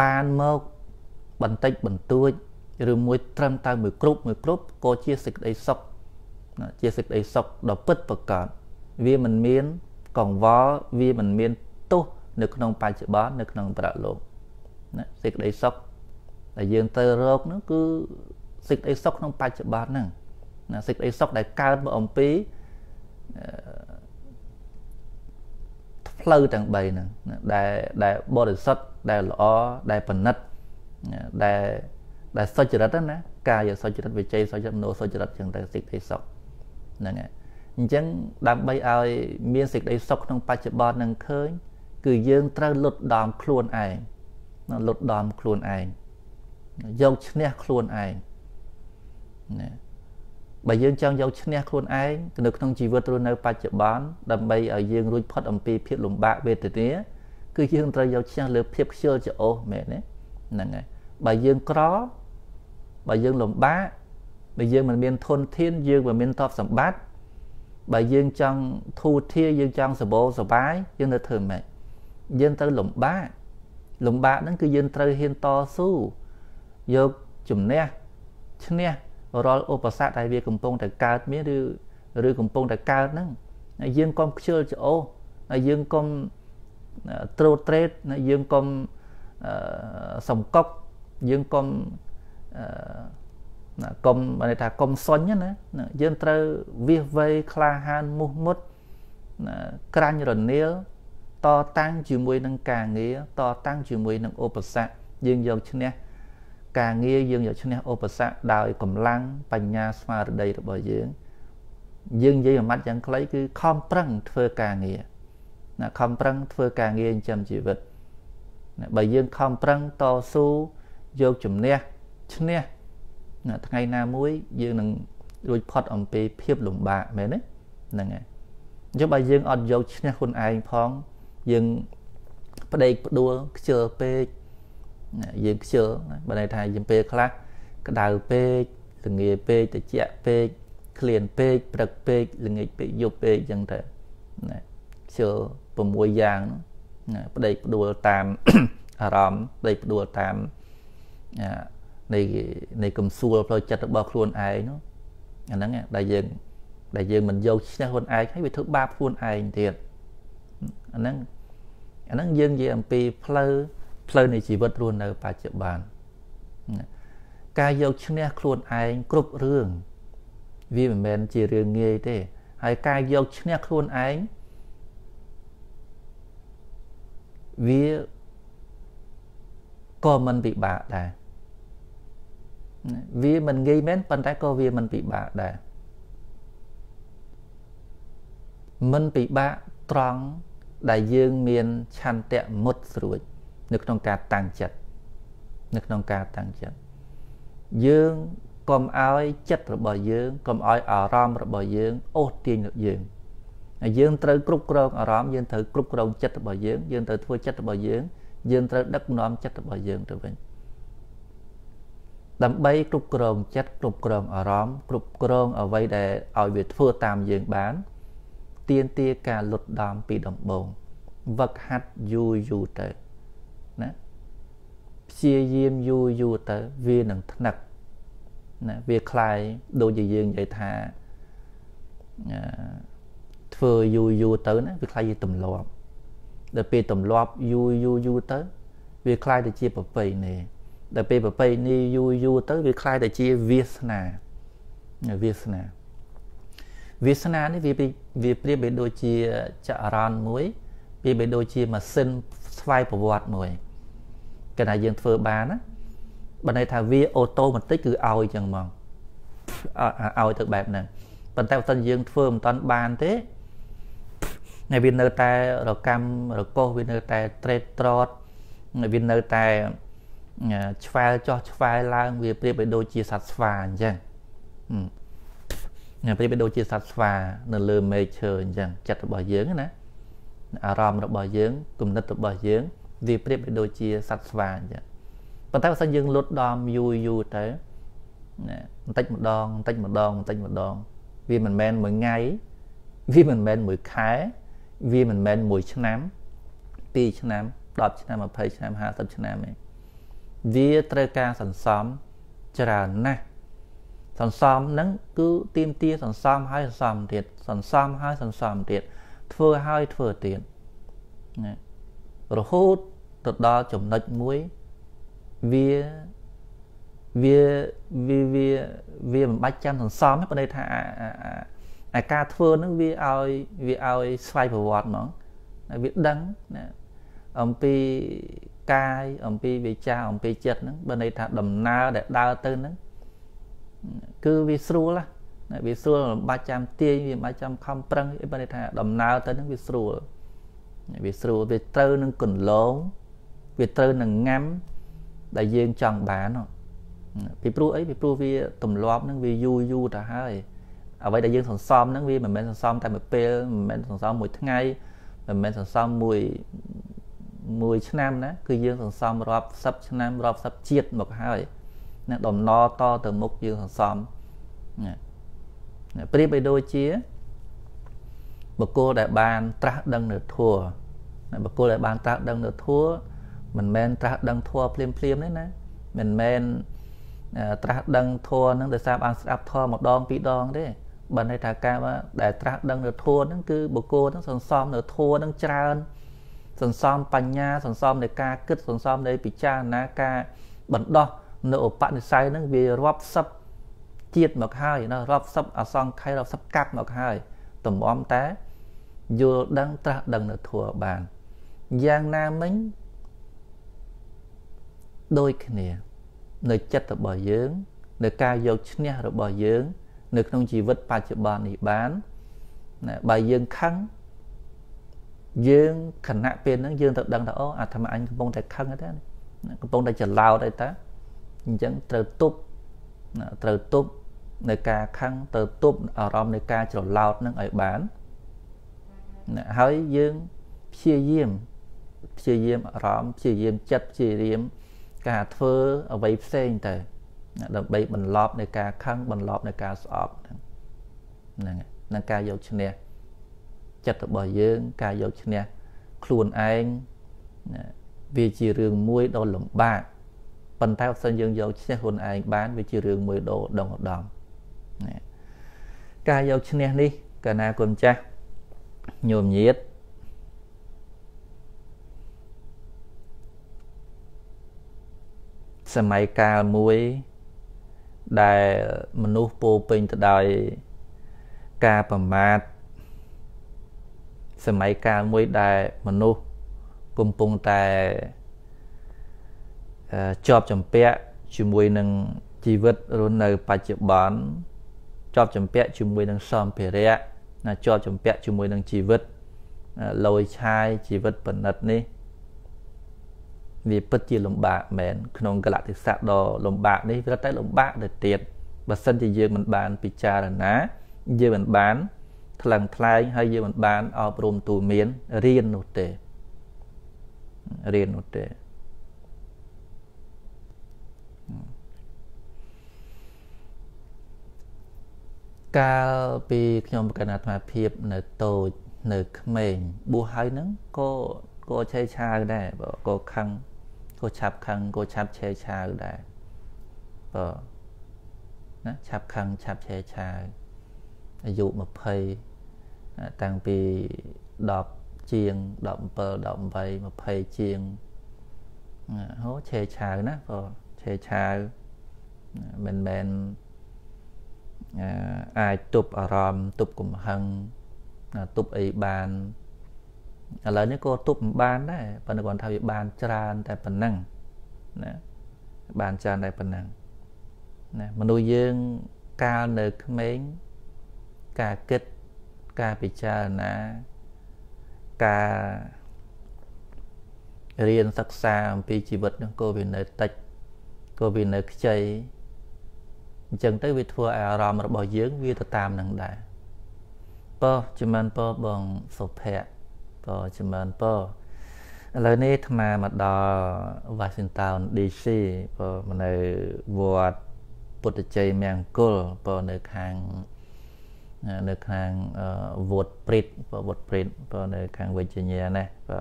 បានមកបន្តិចបន្តួច ឬមួយត្រឹមតែមួយគ្រប់មួយគ្រប់ក៏ជាសេចក្តីសុខជាសេចក្តីសុខដ៏ពិតប្រាកដវាមិនមានកង្វល់វាមិនមានទោសនៅក្នុងបច្ចុប្បន្ននៅក្នុងប្រលោកណាសេចក្តីសុខដែលយើងទៅរកនោះគឺសេចក្តីសុខក្នុងបច្ចុប្បន្នហ្នឹងណាសេចក្តីសុខដែលកើតមកអំពីផ្លូវទាំង3ហ្នឹងដែលដែលបរិសុទ្ធដែលល្អដែលប្រណិតដែល ដែលសុចរិតណាកាយសុចរិតវិជ័យសុចរិតមនោសុចរិតចឹងទៅសេចក្តីសុខហ្នឹងហើយអញ្ចឹងដើម្បីឲ្យមានសេចក្តីសុខក្នុងបច្ចុប្បន្ននឹងឃើញ គឺយើងត្រូវលុតដំខ្លួនឯងលុតដំខ្លួនឯងយកឈ្នះខ្លួនឯងណាបើយើងចង់យកឈ្នះខ្លួនឯងនៅក្នុងជីវិតរស់នៅបច្ចុប្បន្នដើម្បីឲ្យយើងរួចផុតអំពីភាពលំបាកវេទនាគឺយើងត្រូវយកឈ្នះលើភាពខ្ជិលច្រអូសមែនទេហ្នឹងហើយបើយើងក្រ បើយើងលំបាកបើយើងមិនមានធនធានយើងមិនមានទ្រព្យសម្បត្តិបើយើងចង់ធូរធារយើងចង់សបោសបាយយើងនៅធ្វើម៉េចយើងត្រូវលំបាកលំបាកហ្នឹងគឺយើងត្រូវហ៊ានតស៊ូយកជំនះឈ្នះរាល់ឧបសគ្គដែលវាកំពុងតែកើតមានឬឬកំពុងតែកើតហ្នឹងយើងកុំខ្ជិលច្អូសយើងកុំត្រួតត្រេតយើងកុំសំកុកយើងកុំ ណាកុំន័យថាកុំសុញណាយើងត្រូវវាសវៃក្លាហានមុះមុតណាក្រាញ់រនាលតតាំងជាមួយនឹងការងារតតាំងជាមួយនឹងឧបសគ្គយើងយកឈ្នះការងារយើងយកឈ្នះឧបសគ្គដោយកម្លាំងបញ្ញាស្មារតីរបស់យើងយើងនិយាយអាម៉ាត់យ៉ាងខ្លីគឺខំប្រឹងធ្វើការងារណាខំប្រឹងធ្វើការងារចិញ្ចឹមជីវិតណាបើយើងខំប្រឹងតស៊ូយកជំនះ ឈ្នះណាថ្ងៃណាមួយយើងនឹងរួចផុតអំពីភាពលំបាកមែនទេហ្នឹងហើយអញ្ចឹងបើយើងអត់យកឈ្នះខ្លួនឯងផងយើងប្តេកផ្ដួលខ្ជិលពេកយើងខ្ជិលបើន័យថាយើងពេលខ្លះក្តៅពេកល្ងាពេកត្រជាក់ពេកឃ្លានពេកព្រឹកពេកល្ងាចពេកយប់ពេកអញ្ចឹងទៅណាខ្ជិល6យ៉ាងណាប្តេកផ្ដួលតាមអារម្មណ៍ប្តេកផ្ដួលតាម នៃនៃកំសួលផ្លូវចិត្តរបស់ខ្លួនឯងនោះអាហ្នឹងដែលយើងដែលយើងមិនយកឈ្នះខ្លួនឯងហើយវាធ្វើបាបខ្លួនឯងទៀតអាហ្នឹងអាហ្នឹងយើងនិយាយអំពីផ្លូវផ្លូវនៃជីវិតរស់នៅបច្ចុប្បន្នការយកឈ្នះខ្លួនឯងគ្រប់រឿងវាមិនមែនជារឿងងាយទេ ហើយការយកឈ្នះខ្លួនឯងវាក៏មិនពិបាកដែរ វាមិនងាយមែនប៉ុន្តែក៏វាមិនពិបាកដែរមិនពិបាកត្រង់ដែលយើងមានឆន្ទៈមុតស្រួច នៅក្នុងការតាំងចិត្តនៅក្នុងការតាំងចិត្តយើងកុំឲ្យចិត្តរបស់យើងកុំឲ្យអារម្មណ៍របស់យើងអូសទាញលើយើងហើយយើងត្រូវគ្រប់គ្រងអារម្មណ៍យើងត្រូវគ្រប់គ្រងចិត្តរបស់យើងយើងត្រូវធ្វើចិត្តរបស់យើងយើងត្រូវដឹកនាំចិត្តរបស់យើងទៅវិញ ដើម្បីគ្រប់គ្រងចិត្តគ្រប់គ្រងអារម្មណ៍គ្រប់គ្រងអ្វីដែលឲ្យវាធ្វើតាមយើងបានទៀនទាការលុតដំពីដំបូងវឹកហាត់យូរយូរទៅណាព្យាយាមយូរយូរទៅវានឹងថ្នឹកណាវាคล้ายដូចជាយើងនិយាយថាធ្វើយូរយូរទៅណាវាคล้ายជាទម្លាប់ដល់ពេលទម្លាប់យូរយូរយូរទៅវាคล้ายទៅជាប្រពៃណី ដល់ពេលប្រពៃណីយូរយូរទៅវាคล้ายទៅជាវាសនាវាសនាវាសនានេះវាវាប្រៀបបីដូចជាចរន្តមួយប្រៀបបីដូចជាម៉ាស៊ីនស្វ័យប្រវត្តិមួយគេថាយើងធ្វើបានណាបើន័យថាវាអូតូម៉ាទិកគឺឲ្យចឹងហ្មងឲ្យទៅបែបហ្នឹងប៉ុន្តែបើសិនយើងធ្វើមិនតាន់បានទេហើយវានៅតែរកម្មរកោសវានៅតែត្រេតត្រតវានៅតែ ឆ្វែលចោះឆ្វែលឡើងវាប្រៀបបីដូចជាសត្វស្វាអញ្ចឹងប្រៀបបីដូចជាសត្វស្វានៅលើមេឃឈើអញ្ចឹងចិត្តរបស់យើងណាអារម្មណ៍របស់យើងគំនិតរបស់យើងវាប្រៀបបីដូចជាសត្វស្វាអញ្ចឹងប៉ុន្តែបើសិនយើងលុតដំយូរយូរទៅណាបន្តិចម្ដងបន្តិចម្ដងបន្តិចម្ដង វាមិនមែនមួយថ្ងៃវាមិនមែនមួយខែ វាមិនមែនមួយឆ្នាំ2ឆ្នាំ10ឆ្នាំ20ឆ្នាំ50ឆ្នាំទេ វាត្រូវការសន្សំច្រើនណាស់សន្សំហ្នឹងគឺទៀមទាសន្សំហើយសន្សំទៀតសន្សំហើយសន្សំទៀតធ្វើហើយធ្វើទៀតណារហូតទៅដល់ចំណុចមួយវាវាវាវាវាមិនបាច់ចាំសន្សំទេប៉ុន្តែថាអាការធ្វើនឹងវាឲ្យវាឲ្យស្វ័យប្រវត្តិហ្មងវាដឹងណាអំពី កាយអំពីវិចារអំពីចិត្តហ្នឹងបើន័យថាដំណើរដែលដើរទៅហ្នឹងគឺវាស្រួលណាវាស្រួលមិនបាច់ចាំទាញវាមិនបាច់ចាំខំប្រឹងអីបើន័យថាដំណើរទៅហ្នឹងវាស្រួលវាស្រួលវាត្រូវនឹងគន្លងវាត្រូវនឹងងាំដែលយើងចង់បានពីព្រោះអីពីព្រោះវាទម្លាប់នឹងវាយូរយូរទៅហើយអ្វីដែលយើងសន្សំហ្នឹងវាមិនមែនសន្សំតែមួយពេលមិនមែនសន្សំមួយថ្ងៃមិនមែនសន្សំមួយ មួយឆ្នាំណាគឺយើងសន្សំរាប់សិបឆ្នាំរាប់សិបជាតិមកហើយណាដំណតទៅមុខយើងសន្សំណាប្រៀបឲ្យដូចជាបុគ្គលដែលបានត្រាស់ដឹងនៅធัวបុគ្គលដែលបានត្រាស់ដឹងនៅធัวមិនមែនត្រាស់ដឹងធัวភ្លាមភ្លាមទេណាមិនមែនត្រាស់ដឹងធัวនឹងដោយសារបានស្ដាប់ធម៌ម្ដងពីរដងទេបើន័យថាការដែលត្រាស់ដឹងនៅធัวហ្នឹងគឺបុគ្គលហ្នឹងសន្សំនៅធัวហ្នឹងច្រើន សន្សំបញ្ញាសន្សំនៃការគិតសន្សំនៃពិចារណាការបណ្ដោះនៅឧបនិស្ស័យហ្នឹងវារាប់សិបជាតិមកហើយណារាប់សិបអសង្ខ័យរាប់សិបកាប់មកហើយតម្រាំតែយល់ដឹងត្រាស់ដឹងនៅធัวបានយ៉ាងណាមិញដូចគ្នា នៅចិត្តរបស់យើង នៅការយកឈ្នះរបស់យើង នៅក្នុងជីវិតបច្ចុប្បន្ននេះបានណាបើយើងខឹង យើងខណៈពេលហ្នឹងយើងទៅដឹងថាអូអាត្មាអញកំពុងតែខឹងទេកំពុងតែច្រឡោតអីតាអញ្ចឹងត្រូវទប់ត្រូវទប់នៅការខឹងទៅទប់អារម្មណ៍នៃការច្រឡោតហ្នឹងឲ្យបានហើយយើងព្យាយាមព្យាយាមអារម្មណ៍ព្យាយាមចិត្តព្យាយាមការធ្វើអ្វីផ្សេងទៅដើម្បីបន្លប់នៃការខឹងបន្លប់នៃការស្អប់ហ្នឹងនឹងការយកឈ្នះ ចិត្តរបស់យើង ការយកឈ្នះខ្លួនឯងវាជារឿងមួយដ៏លំបាកប៉ុន្តែបើសិនយើងយកឈ្នះខ្លួនឯងបានវាជារឿងមួយដ៏ដងឧត្តមការយកឈ្នះនេះកាលណាគុណចាស់ញោមញាតសម័យកាលមួយដែលមនុស្សពោពេញទៅដោយការប្រមាថ សម័យកាលមួយដែលមនុស្សកំពុងតែជាប់ចម្ពាក់ជាមួយនឹងជីវិតរស់នៅបច្ចុប្បន្នជាប់ចម្ពាក់ជាមួយនឹងសម្ភារៈណាជាប់ចម្ពាក់ជាមួយនឹងជីវិតលយឆាយជីវិតបណិតនេះវាពិតជាលំបាកមែនក្នុងកលតិស័កដ៏លំបាកនេះវាតែលំបាកទៅទៀតបើសិនជាយើងមិនបានពិចារណាយើងមិនបាន ថ្លឹងថ្លែងហើយយើងមិនបានអប់រំទូមានរៀននោះទេរៀននោះទេកាលពីខ្ញុំប្រកាន់អាត្មាភាពនៅតូចនៅក្មេងបួសហើយហ្នឹងក៏ក៏ឆេឆាវដែរបើក៏ខឹងក៏ឆាប់ខឹងក៏ឆាប់ឆេឆាវដែរបើណាឆាប់ខឹងឆាប់ឆេឆាវអាយុ20 តាំងពី10ជាង17 18 20ជាងហូឆេឆាវណាក៏ឆេឆាវមិនមែនអាចទប់អារម្មណ៍ទប់កំហឹងទប់អីបានឥឡូវនេះក៏ទប់មិនបានដែរប៉ុន្តែគាត់ថាវាបានច្រើនតែប៉ុណ្ណឹងណាបានច្រើនតែប៉ុណ្ណឹងណាមនុស្សយើងកាលនៅក្មេងការគិត ការពិចារណា ការរៀនសិក្សាអំពីជីវិតនឹងក៏វានៅតិចក៏វានៅខ្ចីអញ្ចឹងទៅវាធ្វើឲ្យអារម្មណ៍របស់យើងវាទៅតាមនឹងដែរពោជំរានពោបងសុភ័ក្រពោជំរានពោឥឡូវនេះអាត្មាមកដល់ Washington DC ពោមកនៅវត្តពុទ្ធជ័យមង្គលពោនៅខាង នៅខាងវត្តព្រិតពោវត្តព្រិតពោនៅខាង Virginia ណាពោ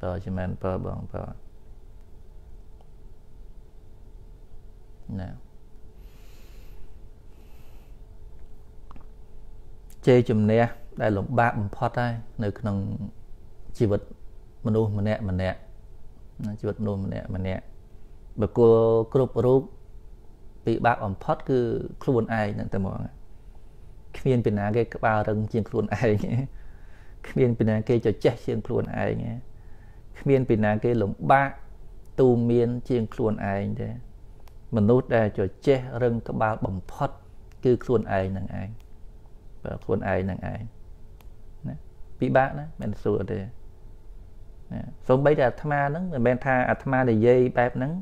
ពោជំរានពោបងពោណា ជ័យជំនះដែលលំបាកបំផុតហើយនៅក្នុងជីវិតមនុស្សម្នាក់ម្នាក់ជីវិតមនុស្សម្នាក់ម្នាក់បុគ្គលគ្រប់រូបពិបាកបំផុតគឺខ្លួនឯងហ្នឹងតែហ្មង គ្មានពីណាគេក្បាលរឹងជាងខ្លួនឯងគ្មានពីណាគេចចេះជាងខ្លួនឯងគ្មានពីណាគេលំបាកទូមានជាងខ្លួនឯងទេមនុស្សដែលចចេះរឹងក្បាលបំផុត គឺខ្លួនឯងនឹងឯងខ្លួនឯងនឹងឯងណាពិបាកណាមិនស្រួលទេណាសូម្បីតែអាត្មាហ្នឹងមិនមែនថាអាត្មានិយាយបែបហ្នឹង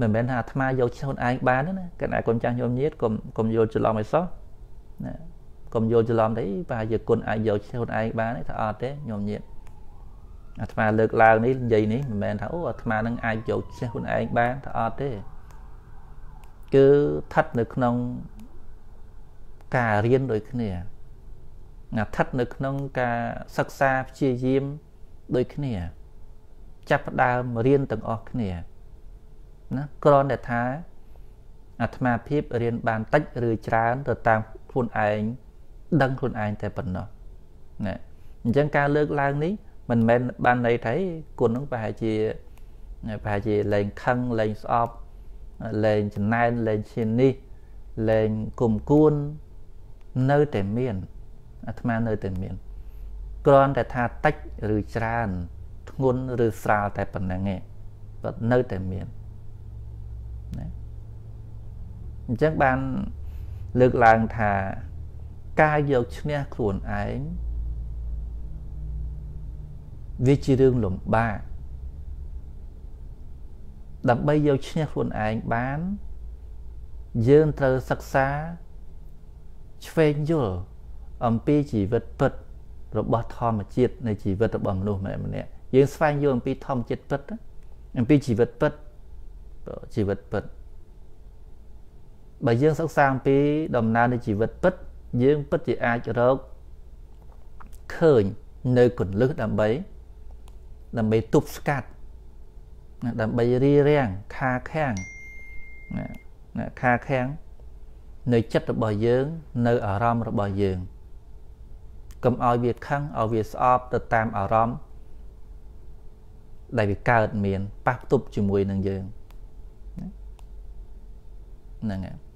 មិនមែនថាអាត្មាយកខ្លួនឯងបានទេណាកណ្ដាកូនចាស់ញោមញាតកុំកុំយល់ច្រឡំឲ្យសោះ ណាកុំយល់ច្រឡំទេប្រហែលជាគុណអាចយកខ្លួនឯងបានទេថាអត់ទេញោមញាតអាត្មាលើកឡើងនេះនិយាយនេះមិនមែនថាអូអាត្មានឹងអាចយកខ្លួនឯងបានថាអត់ទេគឺស្ថិតនៅក្នុងការរៀនដូចគ្នាស្ថិតនៅក្នុងការសិក្សាព្យាយាមដូចគ្នា ចាប់ផ្ដើមរៀនទាំងអស់គ្នាណាគ្រាន់តែថាអាត្មាភាពរៀនបានតិចឬច្រើនទៅតាម ខ្លួនឯងដឹងខ្លួនឯងតែប៉ុណ្ណោះណាអញ្ចឹងការលើកឡើងនេះមិនមែនបានន័យថាគុណនឹងប្រហែលជាប្រហែលជាលែងខឹងលែងស្អប់លែងចំណែនលែងឈាននេះលែងគុំគួននៅតែមានអាត្មានៅតែមានគ្រាន់តែថាតិចឬច្រើនធ្ងន់ឬស្រាលតែប៉ុណ្ណឹងឯងគាត់នៅតែមានណាអញ្ចឹងបាន លើកឡើងថាការយកឈ្នះខ្លួនឯងវាជារឿងលំបាកដើម្បីយកឈ្នះខ្លួនឯងបាន យើងត្រូវសិក្សាឆ្វេងយល់អំពីជីវិតពិត របស់ធម្មជាតិនៃជីវិតរបស់មនុស្សម្នាក់ម្នាក់យើងស្វែងយល់អំពីធម្មជាតិពិតអំពីជីវិតពិតជីវិតពិត បើយើងសិក្សាអំពីដំណើរនៃជីវិតពិត យើងពិតជាអាចរកឃើញនៅកੁੰលឹះដើម្បីដើម្បីទប់ស្កាត់ដើម្បីរីរាំងខាខាំងណាខាខាំងនៅចិត្តរបស់យើង នៅអារម្មណ៍របស់យើងកុំឲ្យវាខឹងឲ្យវាស្អប់ទៅតាមអារម្មណ៍ដែលវាកើតមានប៉ះផ្ទប់ជាមួយនឹងយើងហ្នឹងហើយ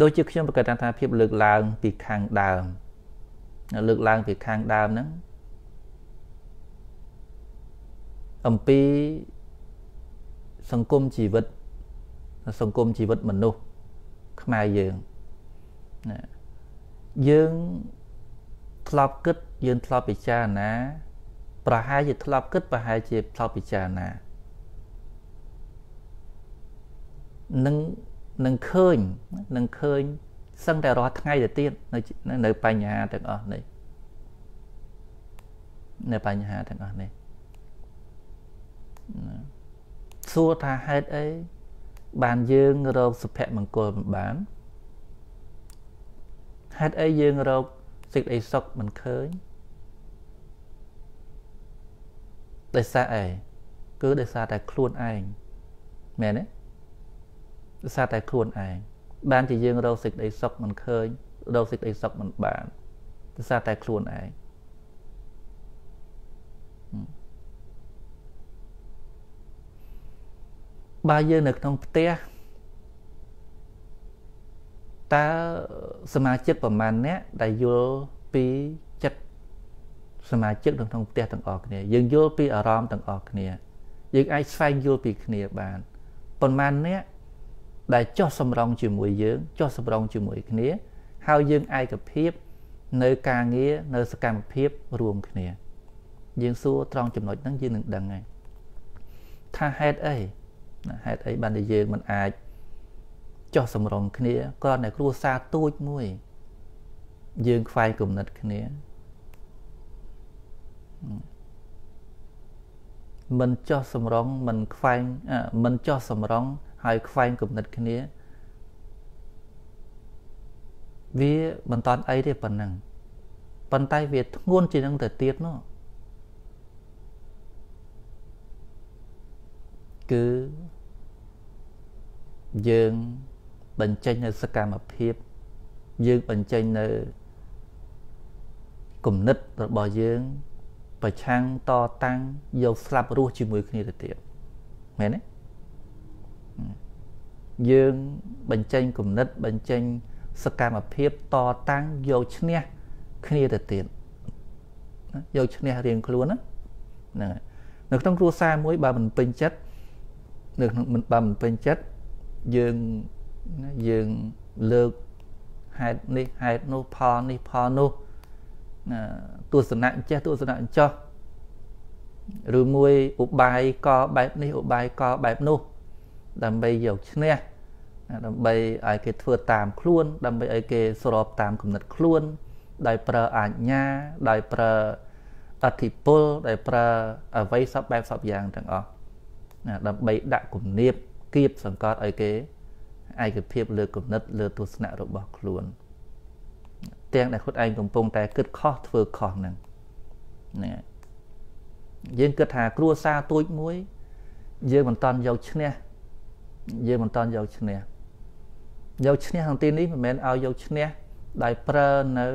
ដូចជាខ្ញុំប្រកាសថាភាពលើកឡើងពីខាងដើមលើកឡើងពីខាងដើមហ្នឹងអំពីសង្គមជីវិតសង្គមជីវិតមនុស្សខ្មែរយើងណាយើងធ្លាប់គិតយើងធ្លាប់ពិចារណា ប្រហែលជាធ្លាប់គិតប្រហែលជាធ្លាប់ពិចារណានឹង នឹងឃើញនឹងឃើញសឹងតែរាល់ថ្ងៃទៅទៀតនៅនៅបញ្ហាទាំងអស់នេះនៅបញ្ហាទាំងអស់នេះសួរថាហេតុអីបានយើងរកសុភមង្គលមិនបានហេតុអីយើងរកសេចក្តីសុខមិនឃើញដោយសារអីគឺដោយសារតែខ្លួនឯងមែនទេ ដោយសារតែខ្លួនឯងបានជាយើងរកសេចក្តីសុខមិនឃើញរកសេចក្តីសុខមិនបានដោយសារតែខ្លួនឯងបើយើងនៅក្នុងផ្ទះតើសមាជិកប្រមាណអ្នកដែលយល់ពីចិត្តសមាជិកនៅក្នុងផ្ទះទាំងអស់គ្នា យើងយល់ពីអារម្មណ៍ទាំងអស់គ្នា យើងអាចស្វែងយល់ពីគ្នាបានប៉ុន្មានអ្នក ដែលចោះសម្រងជាមួយយើងចោះសម្រងជាមួយគ្នា ហើយយើងឯកភាព នៅការងារនៅសកម្មភាពរួមគ្នា យើងសួរត្រង់ចំណុចហ្នឹងយើងនឹងដឹងហើយថាហេតុអីហេតុអីបានតែយើងមិនអាចចោះសម្រងគ្នាគ្រាន់តែគ្រួសារទូចមួយ យើងខ្វែងគំនិតគ្នាមិនចោះសម្រងមិនខ្វែងមិនចោះសម្រង ហើយខ្វែងគំនិតគ្នា វាមិនតាន់អីទេប៉ុណ្ណឹងប៉ុន្តែវាធ្ងន់ជាងនឹងទៅទៀតនោះគឺយើងបញ្ចេញនៅសកម្មភាពយើងបញ្ចេញនៅគំនិតរបស់យើង ប្រឆាំងតតាំងយកស្លាប់រស់ជាមួយគ្នាទៅទៀតមែនទេ យើងបញ្ចេញគំនិតបញ្ចេញសកម្មភាពតតាំងយកឈ្នះគ្នាទៅទៀតយកឈ្នះរៀងខ្លួនណាហ្នឹងហើយនៅក្នុងគ្រួសារមួយបើមិនពេញចិត្តនៅក្នុងបើមិនពេញចិត្តយើងយើងលើកហេតុនេះហេតុនោះផលនេះផលនោះទស្សនៈចេះទស្សនៈចោះឬមួយឧបាយកបែបនេះឧបាយកបែបនោះ ដើម្បីយកឈ្នះ ដើម្បីឲ្យគេធ្វើតាមខ្លួន ដើម្បីឲ្យគេស្របតាមគំនិតខ្លួន ដោយប្រើអាជ្ញាដោយប្រើអធិពលដោយប្រើអ្វីសពបែបសពយ៉ាងទាំងអស់ដើម្បីដាក់គំនាបគៀបសង្កត់ឲ្យគេឯកភាពលើគំនិតលើទស្សនៈរបស់ខ្លួនទាំងដែលខ្លួនឯងកំពុងតែគិតខុសធ្វើខុសហ្នឹងហ្នឹងយើងគិតថាគ្រួសារទូចមួយ យើងមិនតន់យកឈ្នះយើងមិនតន់យកឈ្នះ យកឈ្នះក្នុងទីនេះមិនមែនឲ្យយកឈ្នះដោយប្រើនៅ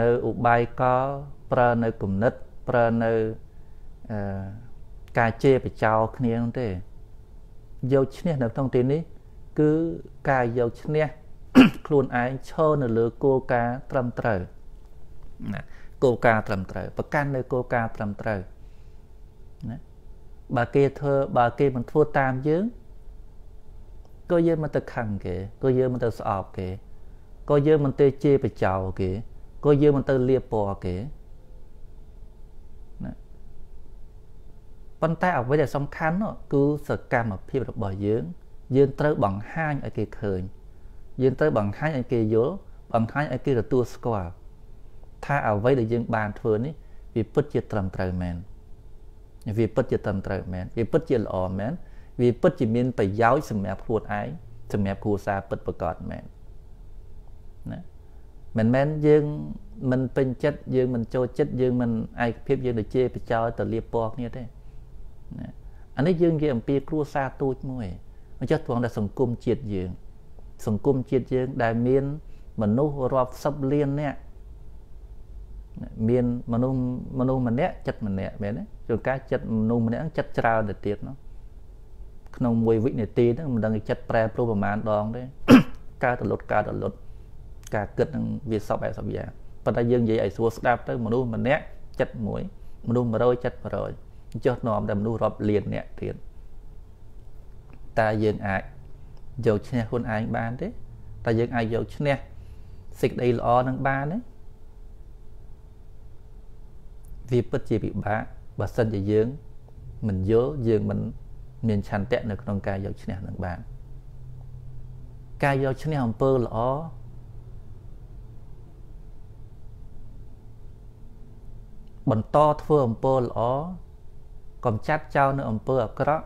នៅឧបាយកលប្រើនៅគំនិតប្រើនៅអឺការជេរបចោគ្នានោះទេយកឈ្នះនៅក្នុងទីនេះ គឺការយកឈ្នះខ្លួនឯងឈរនៅលើគោលការណ៍ត្រឹមត្រូវណាគោលការណ៍ត្រឹមត្រូវប្រកាន់នៅគោលការណ៍ត្រឹមត្រូវណាបើគេធ្វើបើគេមិនធ្វើតាមយើង ក៏យើងមិនទៅខឹងគេក៏យើងមិនទៅស្អប់គេក៏យើងមិនទៅជេរបចោគេក៏យើងមិនទៅលៀបពណ៌គេប៉ុន្តែអ្វីដែលសំខាន់នោះគឺសកម្មភាពរបស់យើង យើងត្រូវបង្ហាញឲ្យគេឃើញ យើងត្រូវបង្ហាញឲ្យគេយល់បង្ហាញឲ្យគេទទួលស្គាល់ថាអ្វីដែលយើងបានធ្វើនេះវាពិតជាត្រឹមត្រូវមែនវាពិតជាត្រឹមត្រូវមែនវាពិតជាល្អមែន វាពិតជាមានប្រយោជន៍សម្រាប់ខ្លួនឯងសម្រាប់គ្រួសារពិតប្រកបមែនណាមិនមែនយើងមិនពេញចិត្តយើងមិនចូលចិត្តយើងមិនឯកភាពយើងទៅជេរបចោទៅលៀបពណ៌គ្នាទេណាអានេះយើងនិយាយអំពីគ្រួសារទូចមួយមិនចេះត្រង់តែសង្គមជាតិយើង សង្គមជាតិយើងដែលមានមនុស្សរាប់សិបលាននាក់មានមនុស្សមនុស្សម្នាក់ចិត្តម្នាក់មែនទេជួនកាលចិត្តមនុស្សម្នាក់ចិត្តច្រើនទៅទៀតនោះ ក្នុងមួយវិនាទីហ្នឹងមិនដឹងចិត្តប្រែប្រួលប្រមាណដងទេកើតរលត់កើតរលត់ការគិតនឹងវាសពឯសពយ៉ាងប៉ុន្តែយើងនិយាយឲ្យស្រួលស្ដាប់ទៅមនុស្សម្នាក់ចិត្តមួយមនុស្ស100ចិត្ត100ចុះនាំតែមនុស្សរាប់លានអ្នកទៀតតើយើងអាចយកឈ្នះខ្លួនឯងបានទេតើយើងអាចយកឈ្នះសេចក្តីល្អនឹងបានទេវាពិតជាពិបាកបើសិនជាយើងមិនយល់យើងមិន មានឆន្ទៈនៅក្នុងការយកឈ្នះនឹងបានការយកឈ្នះអំពើល្អបន្តធ្វើអំពើល្អកំចាត់ចោលនៅអំពើអាក្រក់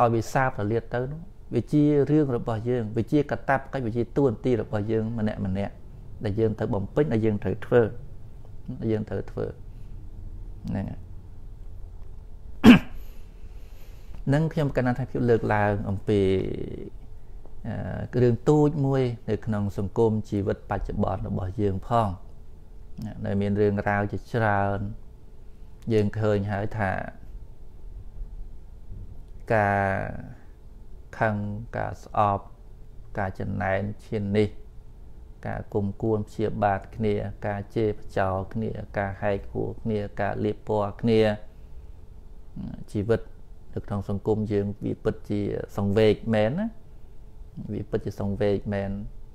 ឲ្យវាសាបរលាតទៅនោះវាជារឿងរបស់យើងវាជាកតាបកិច្ចវាជាទួនាទីរបស់យើងម្នាក់ម្នាក់ដែលយើងត្រូវបំពេញដែលយើងត្រូវធ្វើដែលយើងត្រូវធ្វើហ្នឹងហើយ នឹងខ្ញុំកណ្ណាថាភាពលើកឡើងអំពីរឿងទូចមួយ នៅក្នុងសង្គមជីវិតបច្ចុប្បន្នរបស់យើងផងដែលមានរឿងរ៉ាវជាច្រើន យើងឃើញហើយថាការខឹងការស្អប់ការចំណែនឈាននេះ ការគុំគួនព្យាបាទគ្នា ការជេរបចោលគ្នា ការហែកហួរគ្នា ការលៀបពណ៌គ្នាជីវិត នៅក្នុងសង្គមយើងវាពិតជាសង្វេគមែនណាវាពិតជាសង្វេគមែន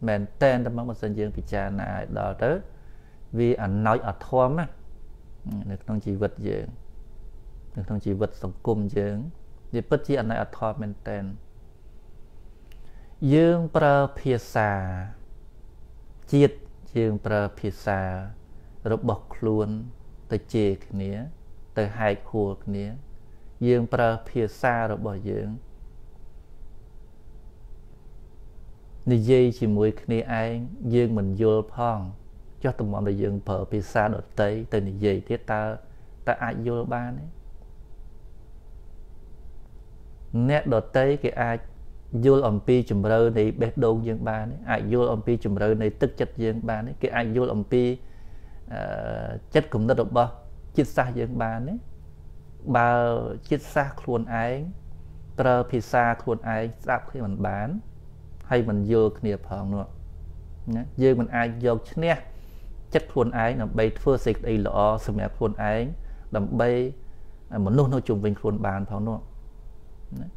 មែនតែនតែមកបើសិនយើងពិចារណាឲ្យដល់ទៅវាអណោចអធមណានៅក្នុងជីវិតយើងនៅក្នុងជីវិតសង្គមយើងវាពិតជាអណោចអធមមែនតែនយើងប្រើភាសាជាតិយើងប្រើភាសារបស់ខ្លួនទៅជេរគ្នា ទៅហែកហួរគ្នា យើងប្រើភាសារបស់យើងនិយាយជាមួយគ្នាឯងយើងមិនយល់ផងចុះតំងដែលយើងប្រើភាសាដតីទៅនិយាយទៀតតើតើអាចយល់បានទេអ្នកដតីគេអាចយល់អំពីជំរឿនៃបេះដូងយើងបានអាចយល់អំពីជំរឿនៃទឹកចិត្តយើងបានគេអាចយល់អំពីចិត្តគំនិតរបស់ចិត្តសាសយើងបានទេ បើចិត្តសាសខ្លួនឯងប្រើភាសាខ្លួនឯងស្ដាប់គ្នាមិនបានហើយមិនយល់គ្នាផងនោះណាយើងមិនអាចយកឈ្នះចិត្តខ្លួនឯងដើម្បីធ្វើសេចក្តីល្អសម្រាប់ខ្លួនឯងដើម្បីមនុស្សនៅជុំវិញខ្លួនបានផងនោះណា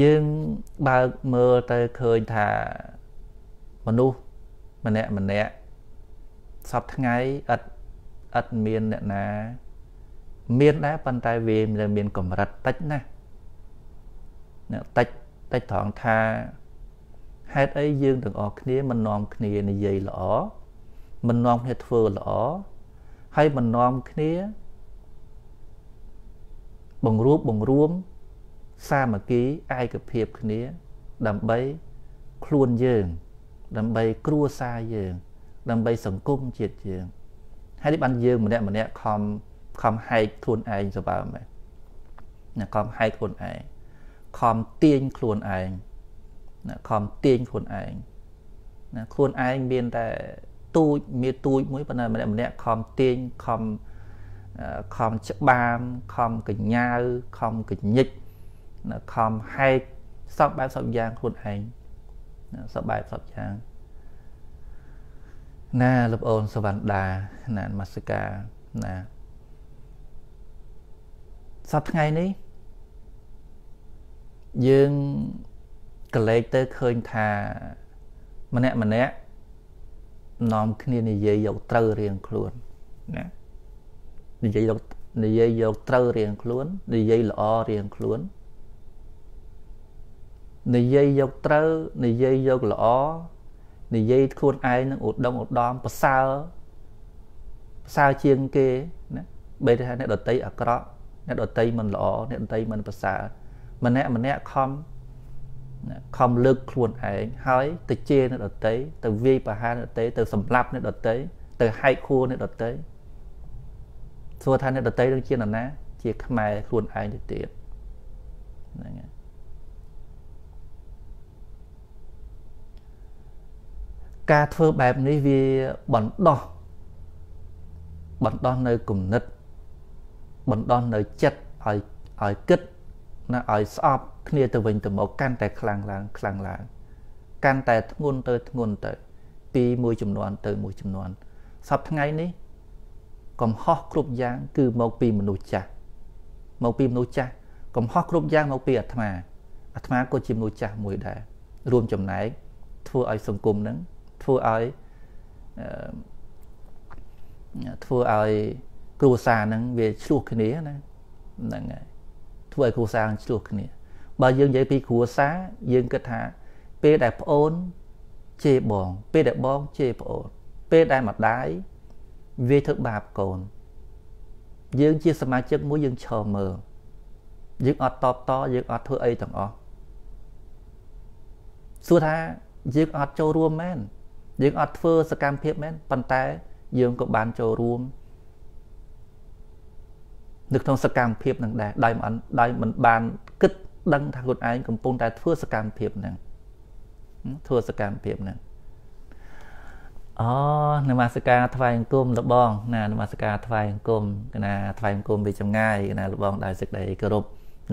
យើងបើកមើលទៅឃើញថាមនុស្សម្នាក់ម្នាក់សពថ្ងៃឥត ឥតមានអ្នកណា មានដែរប៉ុន្តែវាមានកម្រិតតិចណាស់តិចតិចត្រង់ថាហេតុអីយើងទាំងអស់គ្នាមិននាំគ្នានិយាយល្អមិននាំគ្នាធ្វើល្អហើយមិននាំគ្នា បង្រួបបង្រួម សាមគ្គីឯកភាពគ្នា ដើម្បីខ្លួនយើង ដើម្បីគ្រួសារយើង ដើម្បីសង្គមជាតិយើង ហើយនេះបានយើងម្នាក់ម្នាក់ខំខំហែកខ្លួនឯងសបើមែនណាខំហែកខ្លួនឯងខំទាញខ្លួនឯងណាខំទាញខ្លួនឯងណាខ្លួនឯងមានតែទូចមានទូចមួយប៉ុន្តែម្នាក់ម្នាក់ខំទាញខំខំច្បាមខំកញ្ញាវខំកញិចណាខំហែកសពបែបសពយ៉ាងខ្លួនឯងណាសពបែបសពយ៉ាង ណាលោកអូនសវណ្ណដាណានមស្ការណាសពថ្ងៃនេះយើងកលេចទៅឃើញថាម្នាក់ម្នាក់នាំគ្នានិយាយយកត្រូវរៀងខ្លួនណានិយាយយកនិយាយយកត្រូវរៀងខ្លួននិយាយល្អរៀងខ្លួននិយាយយកត្រូវនិយាយយកល្អ និយាយខ្លួនឯងនឹងឧត្តមឧត្តមប្រសើរប្រសើរជាងគេណាបីថាអ្នកដតីអាក្រក់អ្នកដតីមិនល្អអ្នកដតីមិនប្រសើរម្នាក់ម្នាក់ខំខំលើកខ្លួនឯងហើយទៅជេរអ្នកដតីទៅវាយប្រហារអ្នកដតីទៅសម្លាប់អ្នកដតីទៅហែកខួរអ្នកដតីសួរថាអ្នកដតីនឹងជានរណា ជាខ្មែរខ្លួនឯងទៅទៀតហ្នឹងហើយ ការធ្វើបែបនេះវាបណ្ដោះបណ្ដោះនៅគំនិតបណ្ដោះនៅចិត្តឲ្យឲ្យគិតណាឲ្យស្អប់គ្នាទៅវិញទៅមកកាន់តែខ្លាំងឡើងខ្លាំងឡើងកាន់តែធ្ងន់ទៅធ្ងន់ទៅ ពីមួយចំនួនទៅមួយចំនួនសពថ្ងៃនេះកំហុសគ្រប់យ៉ាងគឺមកពីមនុស្សចាស់មកពីមនុស្សចាស់កំហុសគ្រប់យ៉ាងមកពីអាត្មាអាត្មាក៏ជាមនុស្សចាស់មួយដែររួមចំណែកធ្វើឲ្យសង្គមនឹង ធ្វើឲ្យធ្វើឲ្យគ្រួសារហ្នឹងវាឆ្លោះគ្នាណាហ្នឹងហើយធ្វើឲ្យគ្រួសារឆ្លោះគ្នា បើយើងនិយាយពីគ្រួសារយើងគិតថាពេលដែលប្អូនជេរបង ពេលដែលបងជេរប្អូន ពេលដែលម្ដាយវាធ្វើបាបកូន យើងជាសមាជិកមួយយើងឈរមើលយើងអត់តបតយើងអត់ធ្វើអីទាំងអស់សួរថាយើងអត់ចូលរួមមែន យើងអត់ធ្វើសកម្មភាពមែនប៉ុន្តែ យើងក៏បានចូលរួមនៅក្នុងសកម្មភាពនឹងដែរដោយមិនដោយមិនបានគិតដឹងថាខ្លួនឯងកំពុងតែធ្វើសកម្មភាពហ្នឹងធ្វើសកម្មភាពហ្នឹងអូនមស្ការថ្វាយអង្គមលបងណានមស្ការថ្វាយអង្គមកណាថ្វាយអង្គមពីចម្ងាយណាលបងដោយសេចក្តីគោរព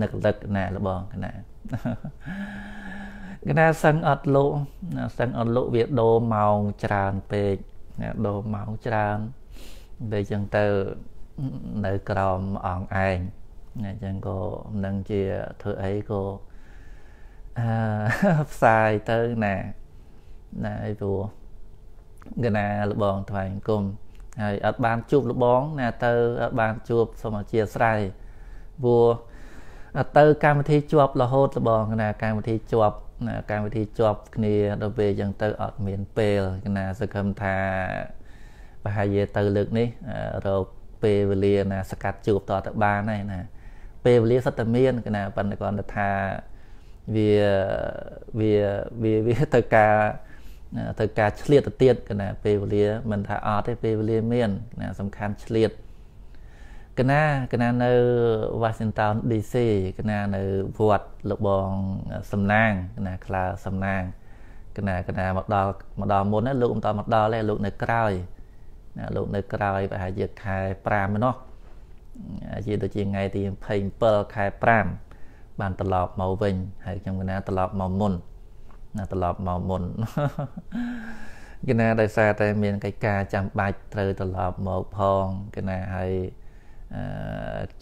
នឹកលឹកណាលបងណា កណាសឹងអត់លោកសឹងអត់លោកវាដូរម៉ោងច្រើនពេកណាដូរម៉ោងច្រើនពេលចឹងទៅនៅក្រោមអង្គឯងណាចឹងក៏នឹងជាធ្វើអីក៏អឺផ្សាយទៅណាណាអីព្រោះកណាលបងថ្វាយអង្គមហើយអត់បានជួបលបង ណាទៅអត់បានជួបសូមអធិស្ឋានព្រោះទៅកម្មវិធីជាប់រហូតលបងណាកម្មវិធីជាប់ ណាកម្មវិធីជាប់គ្នាដល់ពេលអញ្ចឹងទៅអត់មានពេលណាសង្ឃឹមថាប្រហែលជាទៅលើកនេះរកពេលវេលាណាសកាត់ជួបតទៅបានហើយណាពេលវេលាសិតតែមានណាប៉ុន្តែគាត់ថាវាវាវាវាទៅការទៅការឆ្លៀតទៅទៀតកណាពេលវេលាមិនថាអត់ទេពេលវេលាមានណាសំខាន់ឆ្លៀត កណាកណានៅ Washington DC កណានៅវត្តលបងសំណាងកណាក្លាសំណាងកណាកណាមកដល់មកដល់មុនណាលោកមិនតមកដល់ទេលោកនៅក្រោយណាលោកនៅក្រោយប្រហែលជាខែ5ម្នោះជាដូចជាថ្ងៃទី27ខែ5បានត្រឡប់មកវិញហើយខ្ញុំកណាត្រឡប់មកមុនណាត្រឡប់មកមុនគេណាដោយសារតែមានកិច្ចការចាំបាច់ត្រូវត្រឡប់មកផងគេណាហើយ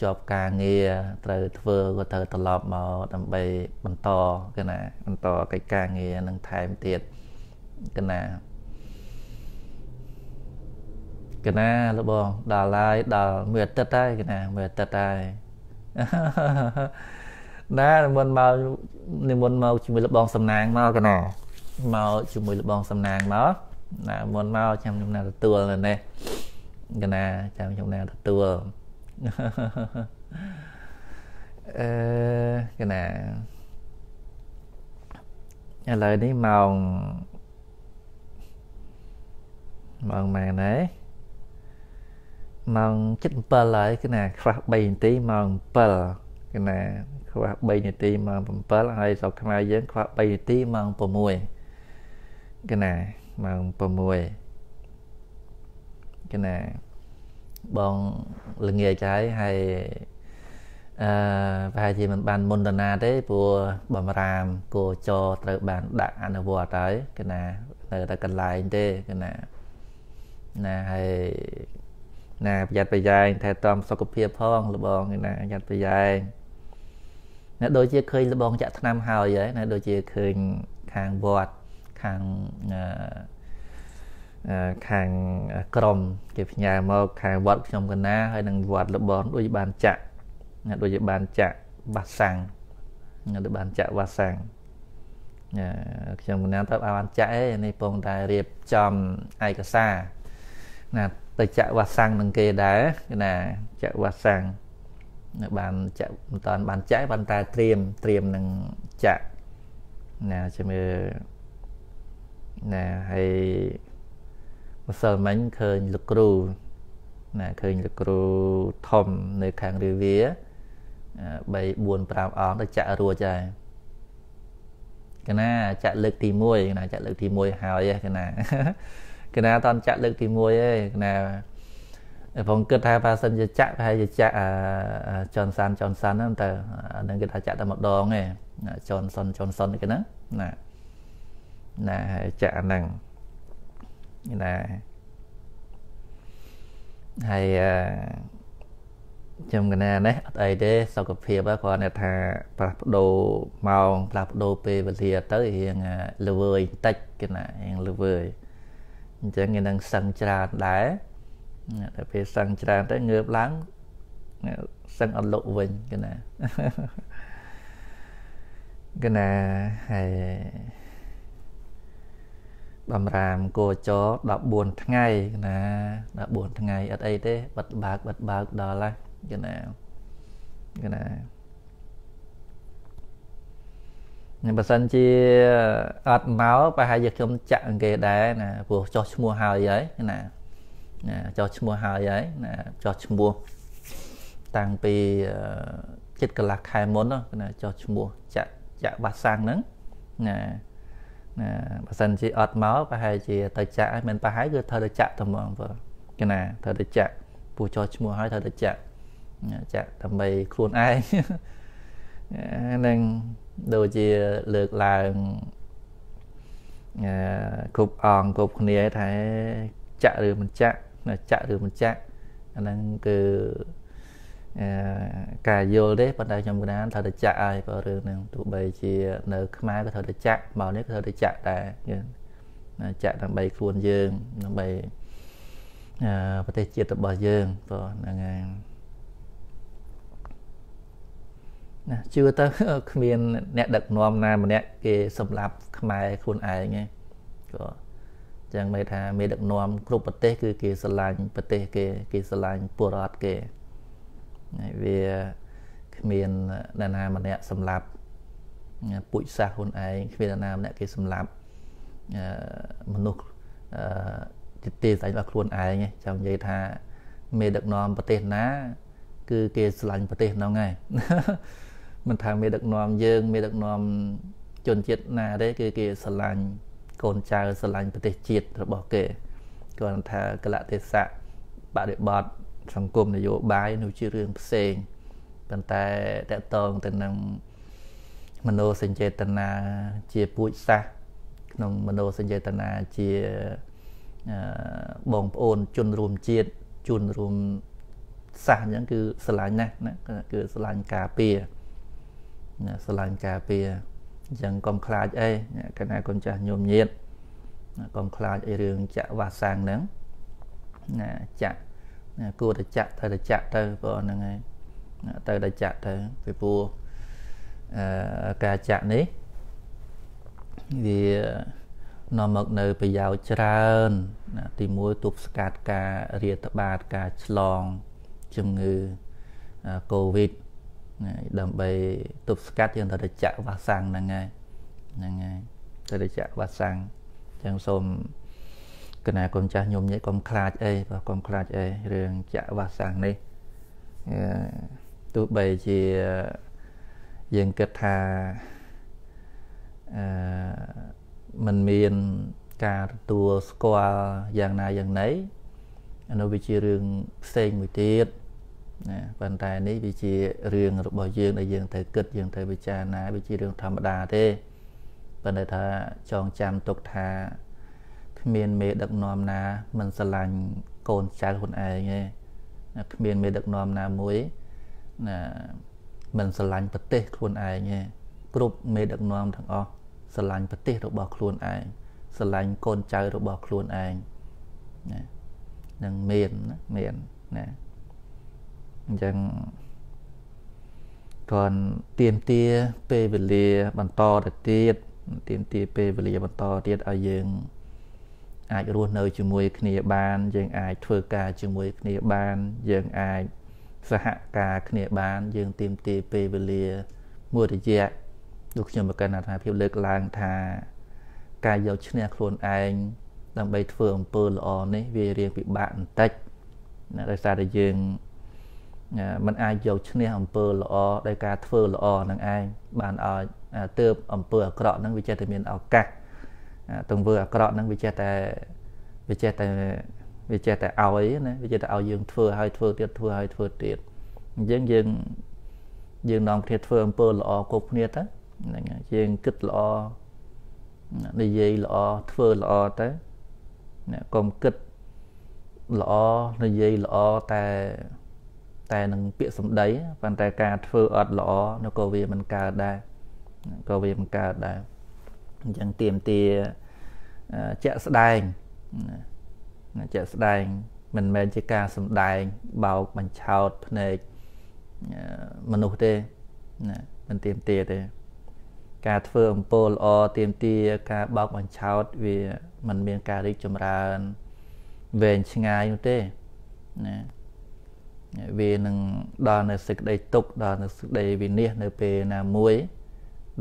ជាប់ការងារត្រូវធ្វើក៏ត្រូវត្រឡប់មកដើម្បីបន្តគេណាបន្តកិច្ចការងារនឹងថែមទៀតគេណាគេណាលបងដល់ហើយដល់មួយអាទិត្យហើយគេណាមួយអាទិត្យហើយណានិមន្តមកនិមន្តមកជាមួយលបងសំណាងមកកណាមកជាមួយលបងសំណាងមកណាមុនមកចាំខ្ញុំណាទទួលនៅនេះកណាចាំខ្ញុំណាទទួល អឺកណាឥឡូវនេះម៉ោងម៉ោងម៉ែណែម៉ោង7ហើយគណាខ្វះ3នាទីម៉ោង7គណាខ្វះ3នាទីម៉ោង7ហើយស្រុកខ្មែរយើងខ្វះ3នាទីម៉ោង6គណាម៉ោង6គណា បងល្ងាចហើយហើយអឺប្រហែលជាមិនបានមុនតាណាទេព្រោះបំរាមគោចរត្រូវបានដាក់អនុវត្តហើយគណានៅតែកន្លែងទេគណាណាហើយណាប្រយ័ត្នប្រយែងថែទាំសុខភាពផងលបងណាប្រយ័ត្នប្រយែងណាដូចជាឃើញលបងចាក់ថ្នាំហើយហើយណាដូចជាឃើញខាងវត្តខាង ខាងក្រមគេផ្ញើមកខាងវត្តខ្ញុំកណាហើយនឹងវត្តលបងដូចបានចាក់ណាដូចជាបានចាក់បាសាំងណាដូចបានចាក់បាសាំងខ្ញុំកណាទៅបានចាក់ឯនេះពងតែរៀបចំឯកសារណាទៅចាក់វ៉ាសាំងនឹងគេដែរណាចាក់វ៉ាសាំងបានចាក់មិនតាន់បានចាក់ប៉ុន្តែត្រៀមត្រៀមនឹងចាក់ណាជាមួយណាហើយ ម្សិលមិញឃើញលោកគ្រូណាឃើញលោកគ្រូធំនៅខាងរាវា3 4 5អង្គទៅចាក់រួចហើយកណាចាក់លើកទី1កណាចាក់លើកទី1ហើយកណាកណាតន់ចាក់លើកទី1ទេកណាผมគិតថាបើសិនជាចាក់ប្រហែលជាចាក់ចនសានចនសានហ្នឹងទៅនឹងគេថាចាក់តែម្ដងឯងចនសុនចនសុនគេហ្នឹងណាណាចាក់អាហ្នឹង ណាហើយខ្ញុំកណានេះអត់អីទេសុខភាពគ្រាន់តែថាផ្លាស់ប្ដូរម៉ោងផ្លាស់ប្ដូរពេលវេលាទៅរៀងល្វើយបន្តិចគេណារៀងល្វើយអញ្ចឹងគេនឹងសឹងច្រើនដែរតែពេលសឹងច្រើនទៅងើបឡើងសឹងអត់លុកវិញគេណាគេណាហើយ បំរាមគោចរ14ថ្ងៃណា14ថ្ងៃអត់អីទេបិទបើកបិទបើកដល់ហើយគេណាគេណា nhưng បើសិនជាអត់មកប្រហែលជាខ្ញុំចាក់គេដែរណាព្រោះចោះឈ្មោះហើយហើយណាណាចោះឈ្មោះហើយហើយណាចោះឈ្មោះតាំងពីចិត្តកន្លះខែមុនណាចោះឈ្មោះចាក់ចាក់បាសាំងហ្នឹងណា ណាបើសិនជាអត់មកប្រហែលជាទៅចាក់ហើយមិនប្រហែលគឺត្រូវទៅចាក់តែហ្មងបើគេណាត្រូវទៅចាក់ពូចោះឈ្មោះហើយត្រូវទៅចាក់ចាក់ដើម្បីខ្លួនឯងនឹងដូចជាលើកឡើងអឺគ្រប់អង្គគ្រប់គ្នាថាចាក់ឬមិនចាក់ចាក់ឬមិនចាក់អាហ្នឹងគឺអឺ ការយល់ទេប៉ុន្តែខ្ញុំគណត្រូវតែចាក់ឲ្យបើរឿងហ្នឹងទោះបីជានៅខ្មែរក៏ត្រូវតែចាក់មកនេះក៏ត្រូវតែចាក់ដែរយើងចាក់ដើម្បីខ្លួនយើងដើម្បីអឺប្រទេសជាតិរបស់យើងព្រោះហ្នឹងហើយណាជឿទៅគ្មានអ្នកដឹកនាំណាម្នាក់គេសម្លាប់ខ្មែរខ្លួនឯងទេក៏ចឹងមេថាមេដឹកនាំគ្រប់ប្រទេសគឺគេស្រឡាញ់ប្រទេសគេគេស្រឡាញ់ពលរដ្ឋគេហើយ វាគ្មាននរណាម្នាក់សម្លាប់ពូជសាសខ្លួនឯងគ្មាននរណាម្នាក់គេសម្លាប់មនុស្សអឺទេស្អីរបស់ខ្លួនឯងចង់និយាយថាមេដឹកនាំប្រទេសណា គឺគេស្រឡាញ់ប្រទេសហ្នឹងហើយមិនថាមេដឹកនាំយើងមេដឹកនាំជនជាតិណាទេគឺគេស្រឡាញ់កូនចៅស្រឡាញ់ប្រទេសជាតិរបស់គេគាត់ថាកលៈទេសៈបរិបត្តិ សង្គមនយោបាយនោះជារឿងផ្សេងប៉ុន្តែតកតងទៅនឹងមโนសញ្ចេតនាជាពូជសាសក្នុងមโนសញ្ចេតនាជាបងប្អូនជនរួមជាតិជនរួមសាសអញ្ចឹងគឺស្រឡាញ់ណាស់ណាគឺស្រឡាញ់ការពារស្រឡាញ់ការពារអញ្ចឹងកុំខ្លាចអីកណាកូនចាស់ញោមញាតកុំខ្លាចអីរឿងចាក់វាសាំងហ្នឹងណាចាក់ គួរតែចាក់ត្រូវតែចាក់ទៅព្រោះហ្នឹងហើយទៅតែចាក់ទៅពីព្រោះអឺការចាក់នេះវានាំមកនៅប្រយោជន៍ច្រើនណាទី1ទប់ស្កាត់ការរាតត្បាតការឆ្លងជំងឺកូវីដដើម្បីទប់ស្កាត់យើងត្រូវតែចាក់វ៉ាក់សាំងហ្នឹងហើយហ្នឹងហើយត្រូវតែចាក់វ៉ាក់សាំងអញ្ចឹងសូម កណាកូនចាស់ញោមញែកកុំខ្លាចអីបាទកុំខ្លាចអីរឿងចាក់វ៉ាក់សាំងនេះទោះបីជាយើងគិតថាអឺมันមានការទទួលស្គាល់យ៉ាងណាយ៉ាងណីអានោះវាជារឿងផ្សេងមួយទៀតណាប៉ុន្តែនេះវាជារឿងរបស់យើងដែលយើងត្រូវគិតយើងត្រូវពិចារណាវាជារឿងធម្មតាទេប៉ុន្តែថាចងចាំទុកថា គ្មានមេដឹកនាំណា មិនស្រឡាញ់កូនចៅខ្លួនឯងទេណាគ្មានមេដឹកនាំណាមួយណាមិនស្រឡាញ់ប្រទេសខ្លួនឯងទេគ្រប់មេដឹកនាំទាំងអស់ស្រឡាញ់ប្រទេសរបស់ខ្លួនឯងស្រឡាញ់កូនចៅរបស់ខ្លួនឯងណានឹងមានណាមានណាអញ្ចឹងគាត់ទៀមទាពេលវេលាបន្តទៅទៀតទៀមទាពេលវេលាបន្តទៀតឲ្យយើង អាចរស់នៅជាមួយគ្នាបាន យើងអាចធ្វើការជាមួយគ្នាបាន យើងអាចសហការគ្នាបាន យើងទៀមទាពេលវេលាមួយរយៈដូចខ្ញុំប្រកាន់ថាភាពលើកឡើងថាការយកឈ្នះខ្លួនឯងដើម្បីធ្វើអំពើល្អនេះវារៀងពិបាកបន្តិចណាដោយសារតែយើងมันអាចយកឈ្នះអំពើល្អដោយការធ្វើល្អនឹងឯងបានឲ្យទើបអំពើអាក្រក់ហ្នឹងវាចេះតែមានឱកាស ទង្វើអាក្រក់ហ្នឹងវាចេះតែវាចេះតែវាចេះតែឲ្យណាវាចេះតែឲ្យយើងធ្វើឲ្យធ្វើទៀតធ្វើឲ្យធ្វើទៀតអញ្ចឹងយើងយើងនាំគ្នាធ្វើអំពើល្អគ្រប់គ្នាទៅហ្នឹងហើយយើងគិតល្អនិយាយល្អធ្វើល្អទៅណាកុំគិតល្អនិយាយល្អតែតែនឹងពាក្យសម្ដីប៉ុន្តែការធ្វើអត់ល្អនោះក៏វាមិនកើតដែរក៏វាមិនកើតដែរ អញ្ចឹងទៀមទាជាក់ស្ដែងជាក់ស្ដែង មិនមែនជាការសម្ដែងបោកបញ្ឆោតភ្នែកមនុស្សទេណាមិនទៀមទាទេ ការធ្វើអំពើល្អទៀមទាការបោកបញ្ឆោតវាมันមានការរីកចម្រើនវែងឆ្ងាយនោះទេណាវានឹងដល់នៅសេចក្តីទុកដល់នៅសេចក្តីវិនិច្ឆ័យនៅពេលណាមួយ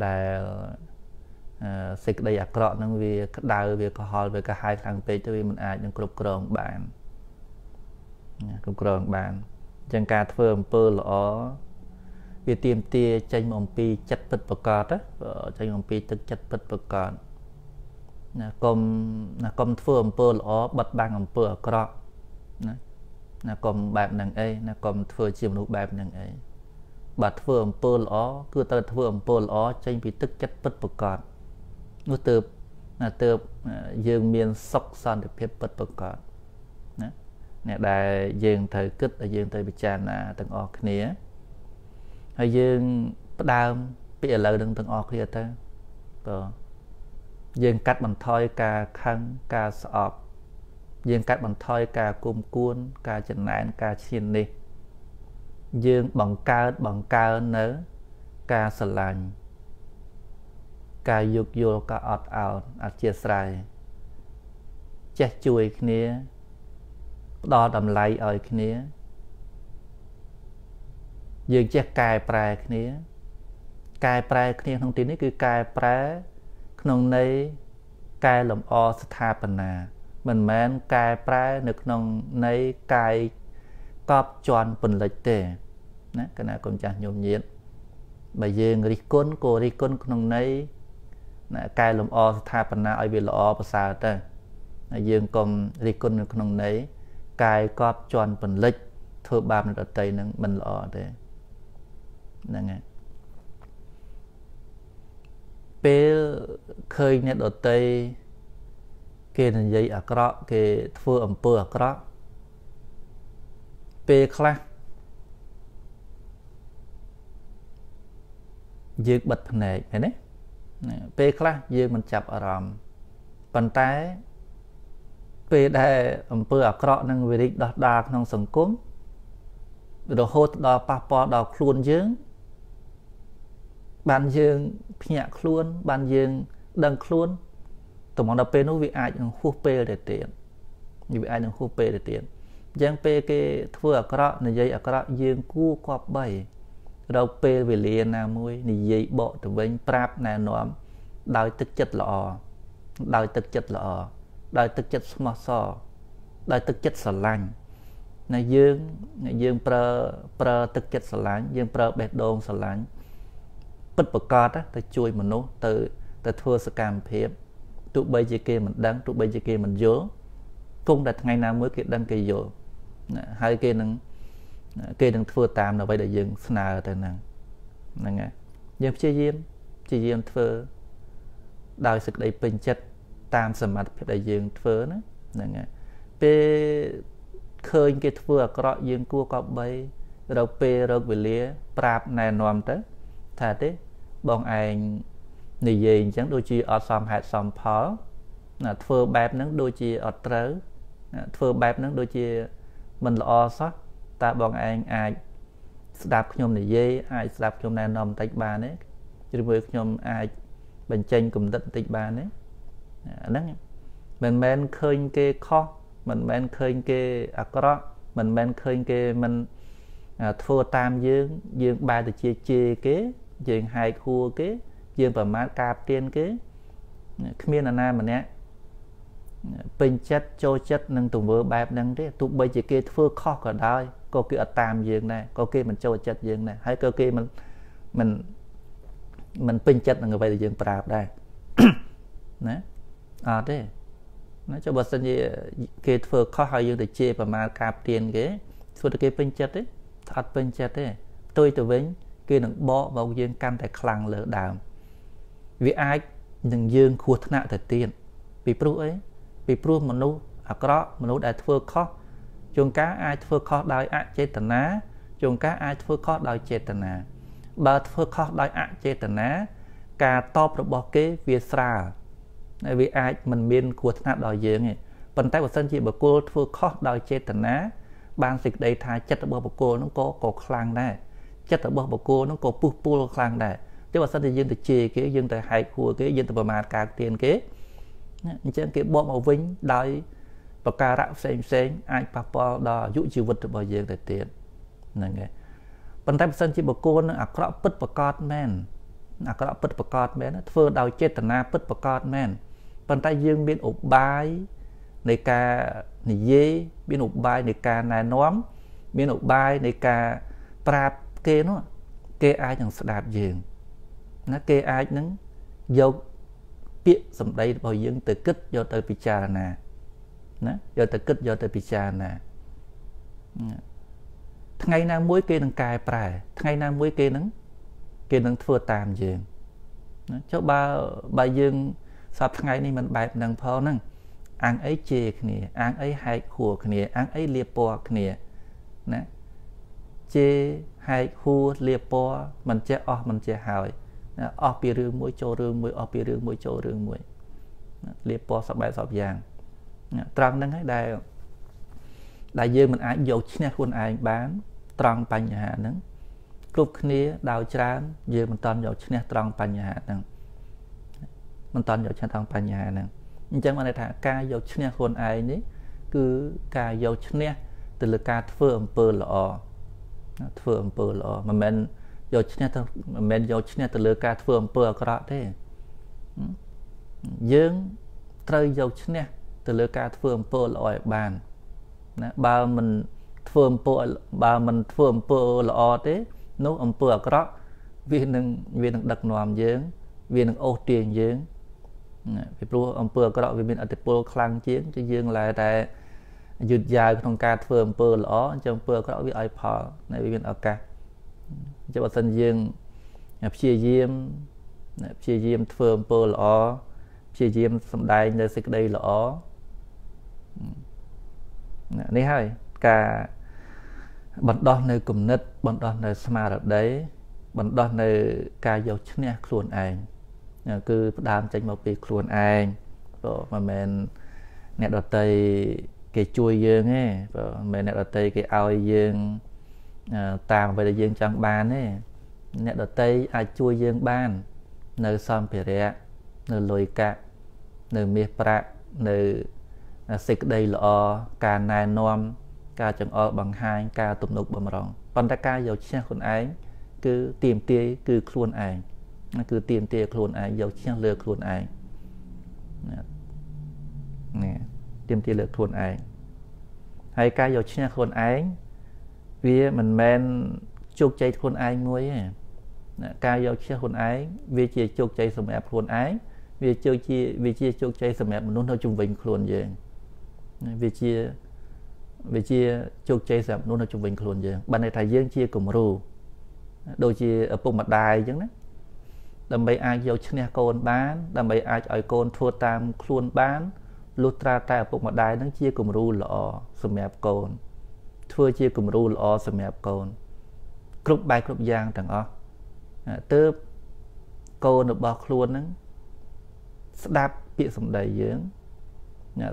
ដែល សេចក្តីអាក្រក់ហ្នឹងវាក្តៅវាកុហលវាកាហាយខ្លាំងពេកទៅវាមិនអាចនឹងគ្រប់គ្រងបានគ្រប់គ្រងបានអញ្ចឹងការធ្វើអំពើល្អវាទៀមទាចេញមកអំពីចិត្តពិតប្រកបចេញអំពីទឹកចិត្តពិតប្រកបណាកុំណាកុំធ្វើអំពើល្អបិទបាំងអំពើអាក្រក់ណាណាកុំបែបហ្នឹងអីណាកុំធ្វើជាមនុស្សបែបហ្នឹងអីបើធ្វើអំពើល្អគឺត្រូវធ្វើអំពើល្អចេញពីទឹកចិត្តពិតប្រកប នោះទើបណាទើបយើងមានសុខសន្តិភាពពិតប្រកបណាអ្នកដែលយើងត្រូវគិតដែលយើងត្រូវពិចារណាទាំងអស់គ្នាហើយយើងផ្ដើមពីឥឡូវនឹងទាំងអស់គ្នាទៅបើយើងកាត់បន្ថយការខឹងការស្អប់យើងកាត់បន្ថយការគុំគួន ការចំណែនការឈាននេះ យើងបង្កើតបង្កើននៅ ការស្រឡាញ់ ការយោគយល់ការអត់ឱនអធិស្ស្រ័យចេះជួយគ្នាផ្ដល់តម្លៃឲ្យគ្នា យើងចេះកែប្រែគ្នា កែប្រែគ្នាក្នុងទីនេះគឺកែប្រែក្នុងន័យកែលម្អស្ថាបនាមិនមែនកែប្រែនៅក្នុងន័យកែកប់ជន់ពន្លិចទេណាកណាគុំចាស់ញោមញាតបើយើងរិះគន់ក៏រិះគន់ក្នុងន័យណា កែលម្អស្ថាបនាឲ្យវាល្អប្រសើរទៅហើយយើងកុំរិះគន់នៅក្នុងន័យកែកប់ជន់ពន្លិចធ្វើបាបនៅដតីនឹងមិនល្អទេហ្នឹងហើយពេលឃើញអ្នកដតីគេនិយាយអាក្រក់គេធ្វើអំពើអាក្រក់ពេលខ្លះយើងបិទភ្នែកមែនទេ ពេលខ្លះយើងមិនចាប់អារម្មណ៍ប៉ុន្តែពេលដែលអំពើអាក្រក់នឹងវិរិយដោះដាលក្នុងសង្គមរហូតដល់ប៉ះពាល់ដល់ខ្លួនយើង បានយើងភ្ញាក់ខ្លួន បានយើងដឹងខ្លួនតំងដល់ពេលនោះវាអាចនឹងហួសពេលទៅទៀតវាអាចនឹងហួសពេលទៅទៀតអញ្ចឹងពេលគេធ្វើអាក្រក់និយាយអាក្រក់យើងគួរគប្បី រកពេលវេលាណាមួយនិយាយបកទៅវិញប្រាប់ណែនាំដោយទឹកចិត្តល្អដោយទឹកចិត្តល្អដោយទឹកចិត្តស្មោះសរដោយទឹកចិត្តស្រឡាញ់ណាយើងយើងប្រើប្រើទឹកចិត្តស្រឡាញ់យើងប្រើបេះដូងស្រឡាញ់ពិតប្រកបទៅជួយមនុស្សទៅទៅធ្វើសកម្មភាពទោះបីជាគេមិនដឹងទោះបីជាគេមិនយល់គង់តែថ្ងៃណាមួយគេដឹងគេយល់ហើយគេនឹង គេនឹងធ្វើតាមអ្វីដែលយើងស្នើទៅហ្នឹងហ្នឹងហើយយើងព្យាយាមព្យាយាមធ្វើដោយសេចក្តីពេញចិត្តតាមសមត្ថភាពដែលយើងធ្វើណាហ្នឹងហើយពេលឃើញគេធ្វើអាក្រក់យើងគួរកប់បីរកពេលរកវេលា ប្រាប់ណែនាំទៅ ថាទេបងឯងនិយាយអញ្ចឹងដូចជាអត់សមហេតុសមផលណាធ្វើបែបហ្នឹងដូចជាអត់ត្រូវធ្វើបែបហ្នឹងដូចជាមិនល្អសោះ តើបងឯងអាចស្ដាប់ខ្ញុំនិយាយអាចស្ដាប់ខ្ញុំណែនាំបន្តិចបានទេឬមួយខ្ញុំអាចបញ្ចេញគំនិតបន្តិចបានទេអាហ្នឹងមិនមែនឃើញគេខុសមិនមែនឃើញគេអាក្រក់មិនមែនឃើញគេមិនធ្វើតាមយើងយើងបែរទៅជាជេរគេយើងហែកហួរគេយើងប្រមាថការទៀនគេគ្មាននរណាម្នាក់ពេញចិត្តចូលចិត្តនឹងទង្វើបែបហ្នឹងទេទោះបីជាគេធ្វើខុសក៏ដោយ ក៏គេអត់តាមយើងដែរក៏គេមិនចូលចិត្តយើងដែរហើយក៏គេមិនមិនមិនពេញចិត្តនឹងអ្វីដែលយើងប្រាប់ដែរណាអត់ទេណាចុះបើសិនជាគេធ្វើខុសហើយយើងទៅជេរប្រមាថការទៀនគេធ្វើតែគេពេញចិត្តទេអត់ពេញចិត្តទេផ្ទុយទៅវិញ គេនឹងបកមកយើងកាន់តែខ្លាំងលើដើមវាអាចនឹងយើងខួសថ្នាក់ទៅទៀតពីព្រោះអីពីព្រោះមនុស្សអាក្រក់មនុស្សដែលធ្វើខុស ជួនកាលអាចធ្វើខុសដោយអចេតនាជួនកាលអាចធ្វើខុសដោយចេតនាបើធ្វើខុសដោយអចេតនាការតបរបស់គេវាស្រាលហើយវាអាចមិនមានគួរថ្នាក់ដល់យើងទេប៉ុន្តែបើសិនជាបុគ្គលធ្វើខុសដោយចេតនាបានសេចក្តីថាចិត្តរបស់បុគ្គលនោះក៏ក៏ខ្លាំងដែរចិត្តរបស់បុគ្គលហ្នឹងក៏ពុះពុលខ្លាំងដែរតែបើសិនជាយើងទៅជេរគេយើងទៅហែកហួរគេយើងទៅប្រមាថការទៀនគេអញ្ចឹងគេបកមកវិញដោយ ប្រការៈផ្សេងផ្សេងអាចប៉ះពាល់ដល់អាយុជីវិតរបស់យើងទៅទៀតហ្នឹងហើយប៉ុន្តែបើសិនជាបុគ្គលនឹងអាក្រក់ពិតប្រកបមែនអាក្រក់ពិតប្រកបមែនធ្វើដោយចេតនាពិតប្រកបមែនប៉ុន្តែយើងមានឧបាយនៃការនិយាយមានឧបាយនៃការណែនាំមានឧបាយនៃការប្រាប់គេនោះគេអាចនឹងស្ដាប់យើងណាគេអាចនឹងយកពាក្យសម្ដីរបស់យើងទៅគិតយកទៅពិចារណា ណាយកទៅគិតយកទៅពិចារណាថ្ងៃណាមួយគេនឹងកែប្រែថ្ងៃណាមួយគេនឹងគេនឹងធ្វើតាមយើងណាចុះបើបើយើងសពថ្ងៃនេះមិនបែបហ្នឹងផងហ្នឹងអាងអីជេរគ្នាអាងអីហែកហួរគ្នាអាងអីលៀបពណ៌គ្នាណាជេរហែកហួរលៀបពណ៌មិនចេះអស់មិនចេះហើយអស់ពីរឿងមួយចូលរឿងមួយអស់ពីរឿងមួយចូលរឿងមួយលៀបពណ៌សបែបសពយ៉ាង ត្រង់ហ្នឹងហើយដែលដែលយើងមិនអាចយកឈ្នះខ្លួនឯងបាន ត្រង់បញ្ហាហ្នឹងគ្រប់គ្នាដោយច្រើនយើងមិនតន់យកឈ្នះត្រង់បញ្ហាហ្នឹងមិនតន់យកឈ្នះត្រង់បញ្ហាហ្នឹងអញ្ចឹងបានន័យថាការយកឈ្នះខ្លួនឯងនេះគឺការយកឈ្នះទៅលើការធ្វើអំពើល្អធ្វើអំពើល្អមិនមែនយកឈ្នះទៅមិនមែនយកឈ្នះទៅលើការធ្វើអំពើអាក្រក់ទេយើងត្រូវយកឈ្នះ ទៅលើការធ្វើអំពើល្អឲ្យបានណាបើមិនធ្វើអំពើបើមិនធ្វើអំពើល្អទេនោះអំពើអាក្រក់វានឹងវានឹងដឹកនាំយើង វានឹងអូសទាញយើងពីព្រោះអំពើអាក្រក់វាមានអតិពលខ្លាំងជាងជាយើងឡែតែយឺតយ៉ាវក្នុងការធ្វើអំពើល្អអញ្ចឹងអំពើអាក្រក់វាឲ្យផលវាមានឱកាសអញ្ចឹងបើសិនយើងព្យាយាមព្យាយាមធ្វើអំពើល្អព្យាយាមសំដែងនៅសេចក្តីល្អ នេះហើយការបណ្ដោះនៅគំនិតបណ្ដោះនៅស្មារតីបណ្ដោះនៅការយកឈ្នះខ្លួនឯងគឺផ្ដើមចេញមកពីខ្លួនឯងព្រោះមិនមែនអ្នកដតីគេជួយយើងទេព្រោះមិនមែនអ្នកដតីគេឲ្យយើងតាមអ្វីដែលយើងចង់បានទេអ្នកដតីអាចជួយយើងបាន នៅសម្ភារៈនៅលុយកាក់នៅមាសប្រាក់នៅ សេចក្តីល្អការណែនាំការចង្អុលបង្ហាញការទំនុកបំរុងប៉ុន្តែការយកឈ្នះខ្លួនឯងគឺទៀមទាគឺខ្លួនឯងគឺទៀមទាខ្លួនឯងយកឈ្នះលើខ្លួនឯងនេះទៀមទាលើខ្លួនឯងហើយការយកឈ្នះខ្លួនឯងវាមិនមែនជោគជ័យខ្លួនឯងមួយទេការយកឈ្នះខ្លួនឯងវាជាជោគជ័យសម្រាប់ខ្លួនឯងវាជោគជាវាជាជោគជ័យសម្រាប់មនុស្សនៅជុំវិញខ្លួនយើង វាជាវាជាជោគជ័យសម្រាប់មនុស្សនៅជុំវិញខ្លួនយើងបានន័យថាយើងជាគំរូដូចជាឪពុកម្ដាយអញ្ចឹងណាដើម្បីអាចយកឈ្នះកូនបាន ដើម្បីអាចឲ្យកូនធ្វើតាមខ្លួនបានលុះត្រាតែឪពុកម្ដាយនឹងជាគំរូល្អសម្រាប់កូន ធ្វើជាគំរូល្អសម្រាប់កូន គ្រប់បែបគ្រប់យ៉ាងទាំងអស់ទើបកូនរបស់ខ្លួននឹងស្ដាប់ពាក្យសម្ដីយើង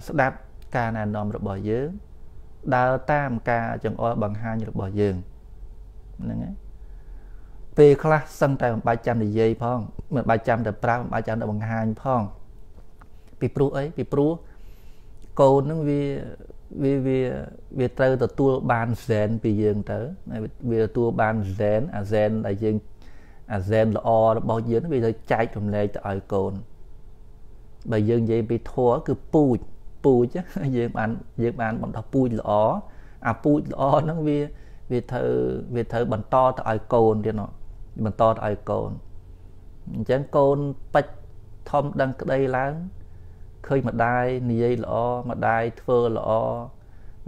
ស្ដាប់ ការណែនាំរបស់យើងដើរតាមការចង្អុលបង្ហាញរបស់យើងហ្នឹងហើយពេលខ្លះសឹងតែមិនបាច់ចាំនិយាយផងមិនបាច់ចាំតែប្រាប់មិនបាច់ចាំតែបង្ហាញផងពីព្រោះអីពីព្រោះកូននឹងវាវាវាវាត្រូវទទួលបានហ្សែនពីយើងទៅវាទទួលបានហ្សែនអាហ្សែនដែលយើងអាហ្សែនល្អរបស់យើងវាទៅចែករំលែកទៅឲ្យកូនបើយើងនិយាយពីធัวគឺពូជ ពូជយើងបានយើងបានបណ្ដោះពូជល្អអាពូជល្អហ្នឹងវាវាត្រូវវាត្រូវបន្តទៅឲ្យកូនទៀតណោះបន្តទៅឲ្យកូនអញ្ចឹងកូនបិចធំដឹងក្តីឡើងឃើញម្ដាយនិយាយល្អម្ដាយធ្វើល្អ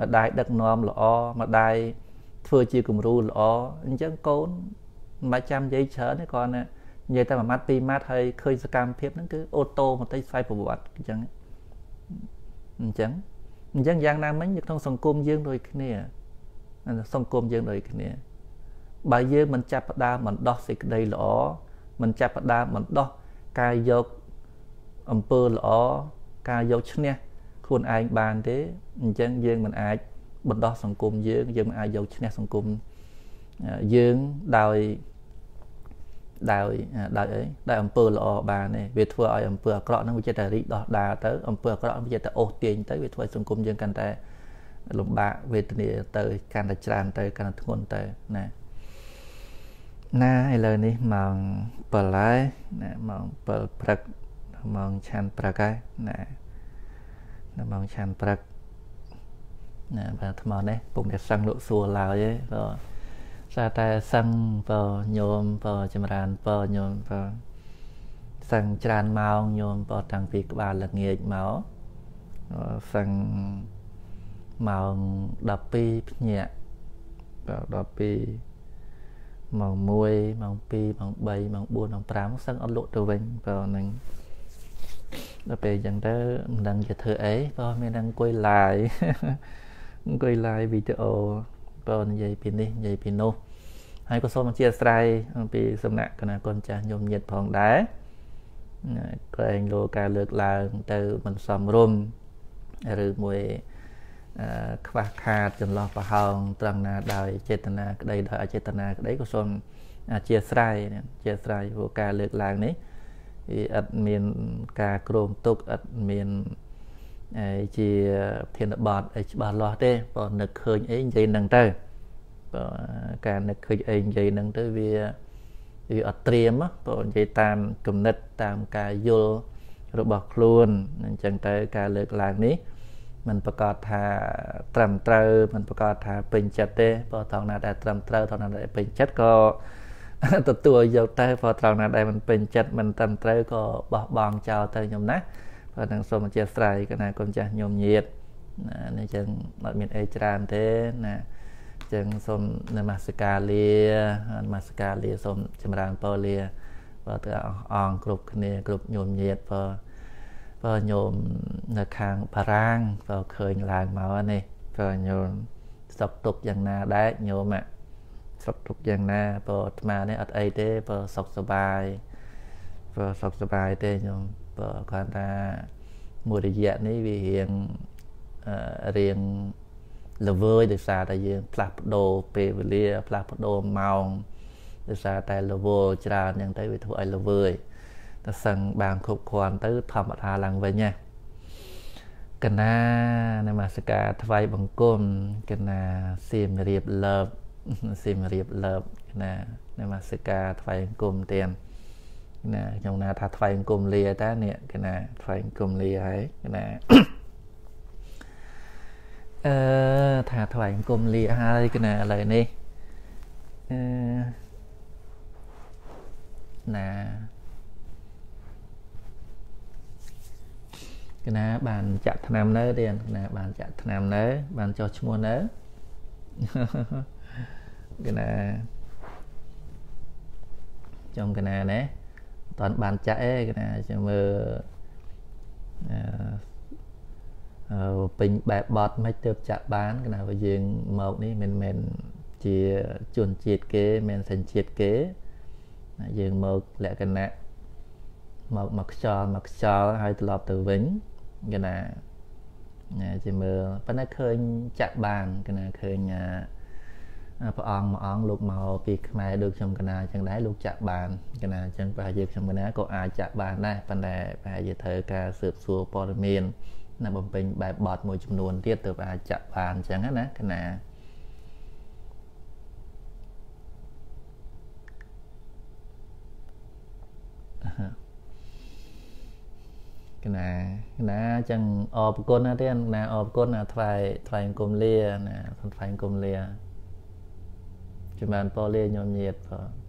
ម្ដាយដឹកនាំល្អម្ដាយធ្វើជាគំរូល្អអញ្ចឹងកូនមិនបាច់ចាំនិយាយច្រើនទេគ្រាន់តែនិយាយតែមួយម៉ាត់ពីរម៉ាត់ហើយឃើញសកម្មភាពហ្នឹងគឺអូតូម៉ាទិកស្វ័យប្រវត្តិអញ្ចឹង អញ្ចឹងអញ្ចឹងយ៉ាងណាមិញនៅក្នុងសង្គមយើងដូចគ្នាសង្គមយើងដូចគ្នា បើយើងមិនចាប់ផ្ដើមបណ្ដោះសេចក្តីល្អមិនចាប់ផ្ដើមបណ្ដោះការយកអំពើល្អការយកឈ្នះខ្លួនឯងបានទេអញ្ចឹងយើងមិនអាចបណ្ដោះសង្គមយើង យើងមិនអាចយកឈ្នះសង្គមយើងដោយ ដោយដោយអីដោយអំពើល្អបានទេវាធ្វើឲ្យអំពើអាក្រក់ហ្នឹងវាចិត្តតែរីកដោះដាលទៅអំពើអាក្រក់វាចិត្តតែអូសទាញទៅវាធ្វើឲ្យសង្គមយើងកាន់តែលំបាកវេទនាទៅកាន់តែច្រើនទៅកាន់តែធ្ងន់ទៅណាណាឥឡូវនេះម៉ោង7ហើយណាម៉ោង7ព្រឹកម៉ោងឆាន់ព្រឹកហើយណាណាម៉ោងឆាន់ព្រឹកណាបាទថ្មនេះពុំតែសឹងលក់សួរឡើយទេបាទ សាតែសឹងបើញោមបើចម្រើនបើញោមបើសឹងច្រើនម៉ោងញោមបើតាំងពីក្បាលល្ងាចមកសឹងម៉ោង12ភ្ញាក់12ម៉ោង1ម៉ោង2ម៉ោង3ម៉ោង4ម៉ោង5សឹងអត់លក់ទៅវិញបើនឹងដល់ពេលអញ្ចឹងទៅមិនដឹងជាធ្វើអីបើមាននឹងអង្គុយ live អង្គុយ live វីដេអូបើនិយាយពីនេះនិយាយពីនោះ ហើយក៏សូមអធិស្ឋានអំពីសំណាក់គណៈកូនចាស់ញោមញាតផងដែរក្រែងលោការលើកឡើងទៅមិនសមរម្យឬមួយខ្វះខាតចន្លោះប្រហោងត្រង់ណាដោយចេតនាក្តីដោយអចេតនាក្តីក៏សូមអធិស្ឋានអធិស្ឋានព្រោះការលើកឡើងនេះវាអត់មានការក្រោមទុកអត់មានជាធានបត់អីច្បាស់លាស់ទេព្រោះនឹកឃើញអីនិយាយនឹងទៅ បើការនឹកឃើញអីនិយាយនឹងទៅវាវាអត់ត្រៀមបើនិយាយតាមគំនិតតាមការយល់របស់ខ្លួនអញ្ចឹងទៅការលើកឡើងនេះมันប្រកាសថាត្រឹមត្រូវมันប្រកាសថាពេញចិត្តទេបើត្រង់ណាដែលត្រឹមត្រូវត្រង់ណាដែលពេញចិត្តក៏ទទួលយកទៅបើត្រង់ណាដែលมันពេញចិត្តมันត្រឹមត្រូវក៏បោះបង់ចោលទៅខ្ញុំណាបើនឹងសូមអធិស្ឋានកណាគុំចាស់ញោមញាតណានេះចឹងអត់មានអីច្រើនទេណា ចឹងសូមនមស្ការលានមស្ការលាសូមចម្រើនពរលាបើទៅអងគ្រប់គ្នាគ្រប់ញោមញាតបើបើញោមនៅខាងបារាំងបើឃើញឡើងមកនេះបើញោមស្បទុកយ៉ាងណាដែរញោមស្បទុកយ៉ាងណាបើអាត្មានេះអត់អីទេបើសុខសប្បាយបើសុខសប្បាយទេញោមបើគាត់ថាមួយរយៈនេះវារៀងរៀង ល្វើយដោយសារតែយើងផ្លាស់ប្ដូរពេលវេលាផ្លាស់ប្ដូរម៉ោងដោយសារតែលវលច្រើនអញ្ចឹងទៅវាធ្វើឲ្យល្វើយតែសឹងបានគ្រប់គ្រាន់ទៅធម្មតាឡើងវិញណាកណានមស្ការថ្វាយបង្គំកណាសៀមរៀបលើបសៀមរៀបលើបកណានមស្ការថ្វាយបង្គំទៀតណាខ្ញុំណាថាថ្វាយបង្គំលាតានេះកណាថ្វាយបង្គំលាហើយកណា អឺថាថ្វាយអង្គមលាហើយកណាឥឡូវនេះអឺណាកណាបានចាក់ឆ្នាំនៅទៀតណាបានចាក់ឆ្នាំនៅ បានចុះឈ្មោះនៅកណាចំកណាណែតន់បានចាក់ឯកណាចាំមើលអឺ ពេញបែបបត់មិនទៅចាក់បានគណៈว่าយើងមកនេះមិនមែនជាជនជាតិគេមិនសញ្ជាតិគេយើងមកលក្ខណៈមកមកខ្យល់មកខ្យល់ហើយត្រឡប់ទៅវិញគណៈណាជាមើលប៉ុន្តែឃើញចាក់បានគណៈឃើញព្រះអង្គមួយអង្គលោកមកពីខ្មែរដូចខ្ញុំកណាអញ្ចឹងដែរលោកចាក់បានកណាអញ្ចឹងប្រហែលជាខ្ញុំកណាក៏អាចចាក់បានដែរប៉ុន្តែប្រហែលជាត្រូវការស៊ើបសួរព័ត៌មាន ណាបំពេញបែបបត់មួយចំនួនទៀតទើបអាចចាក់បានអញ្ចឹងណាកណាកណាកណាចឹងអរគុណណាទៀតណាអរគុណណាថ្វាយថ្វាយអង្គមលាណាថ្វាយអង្គមលាជំរានពរលាញោមញាតបង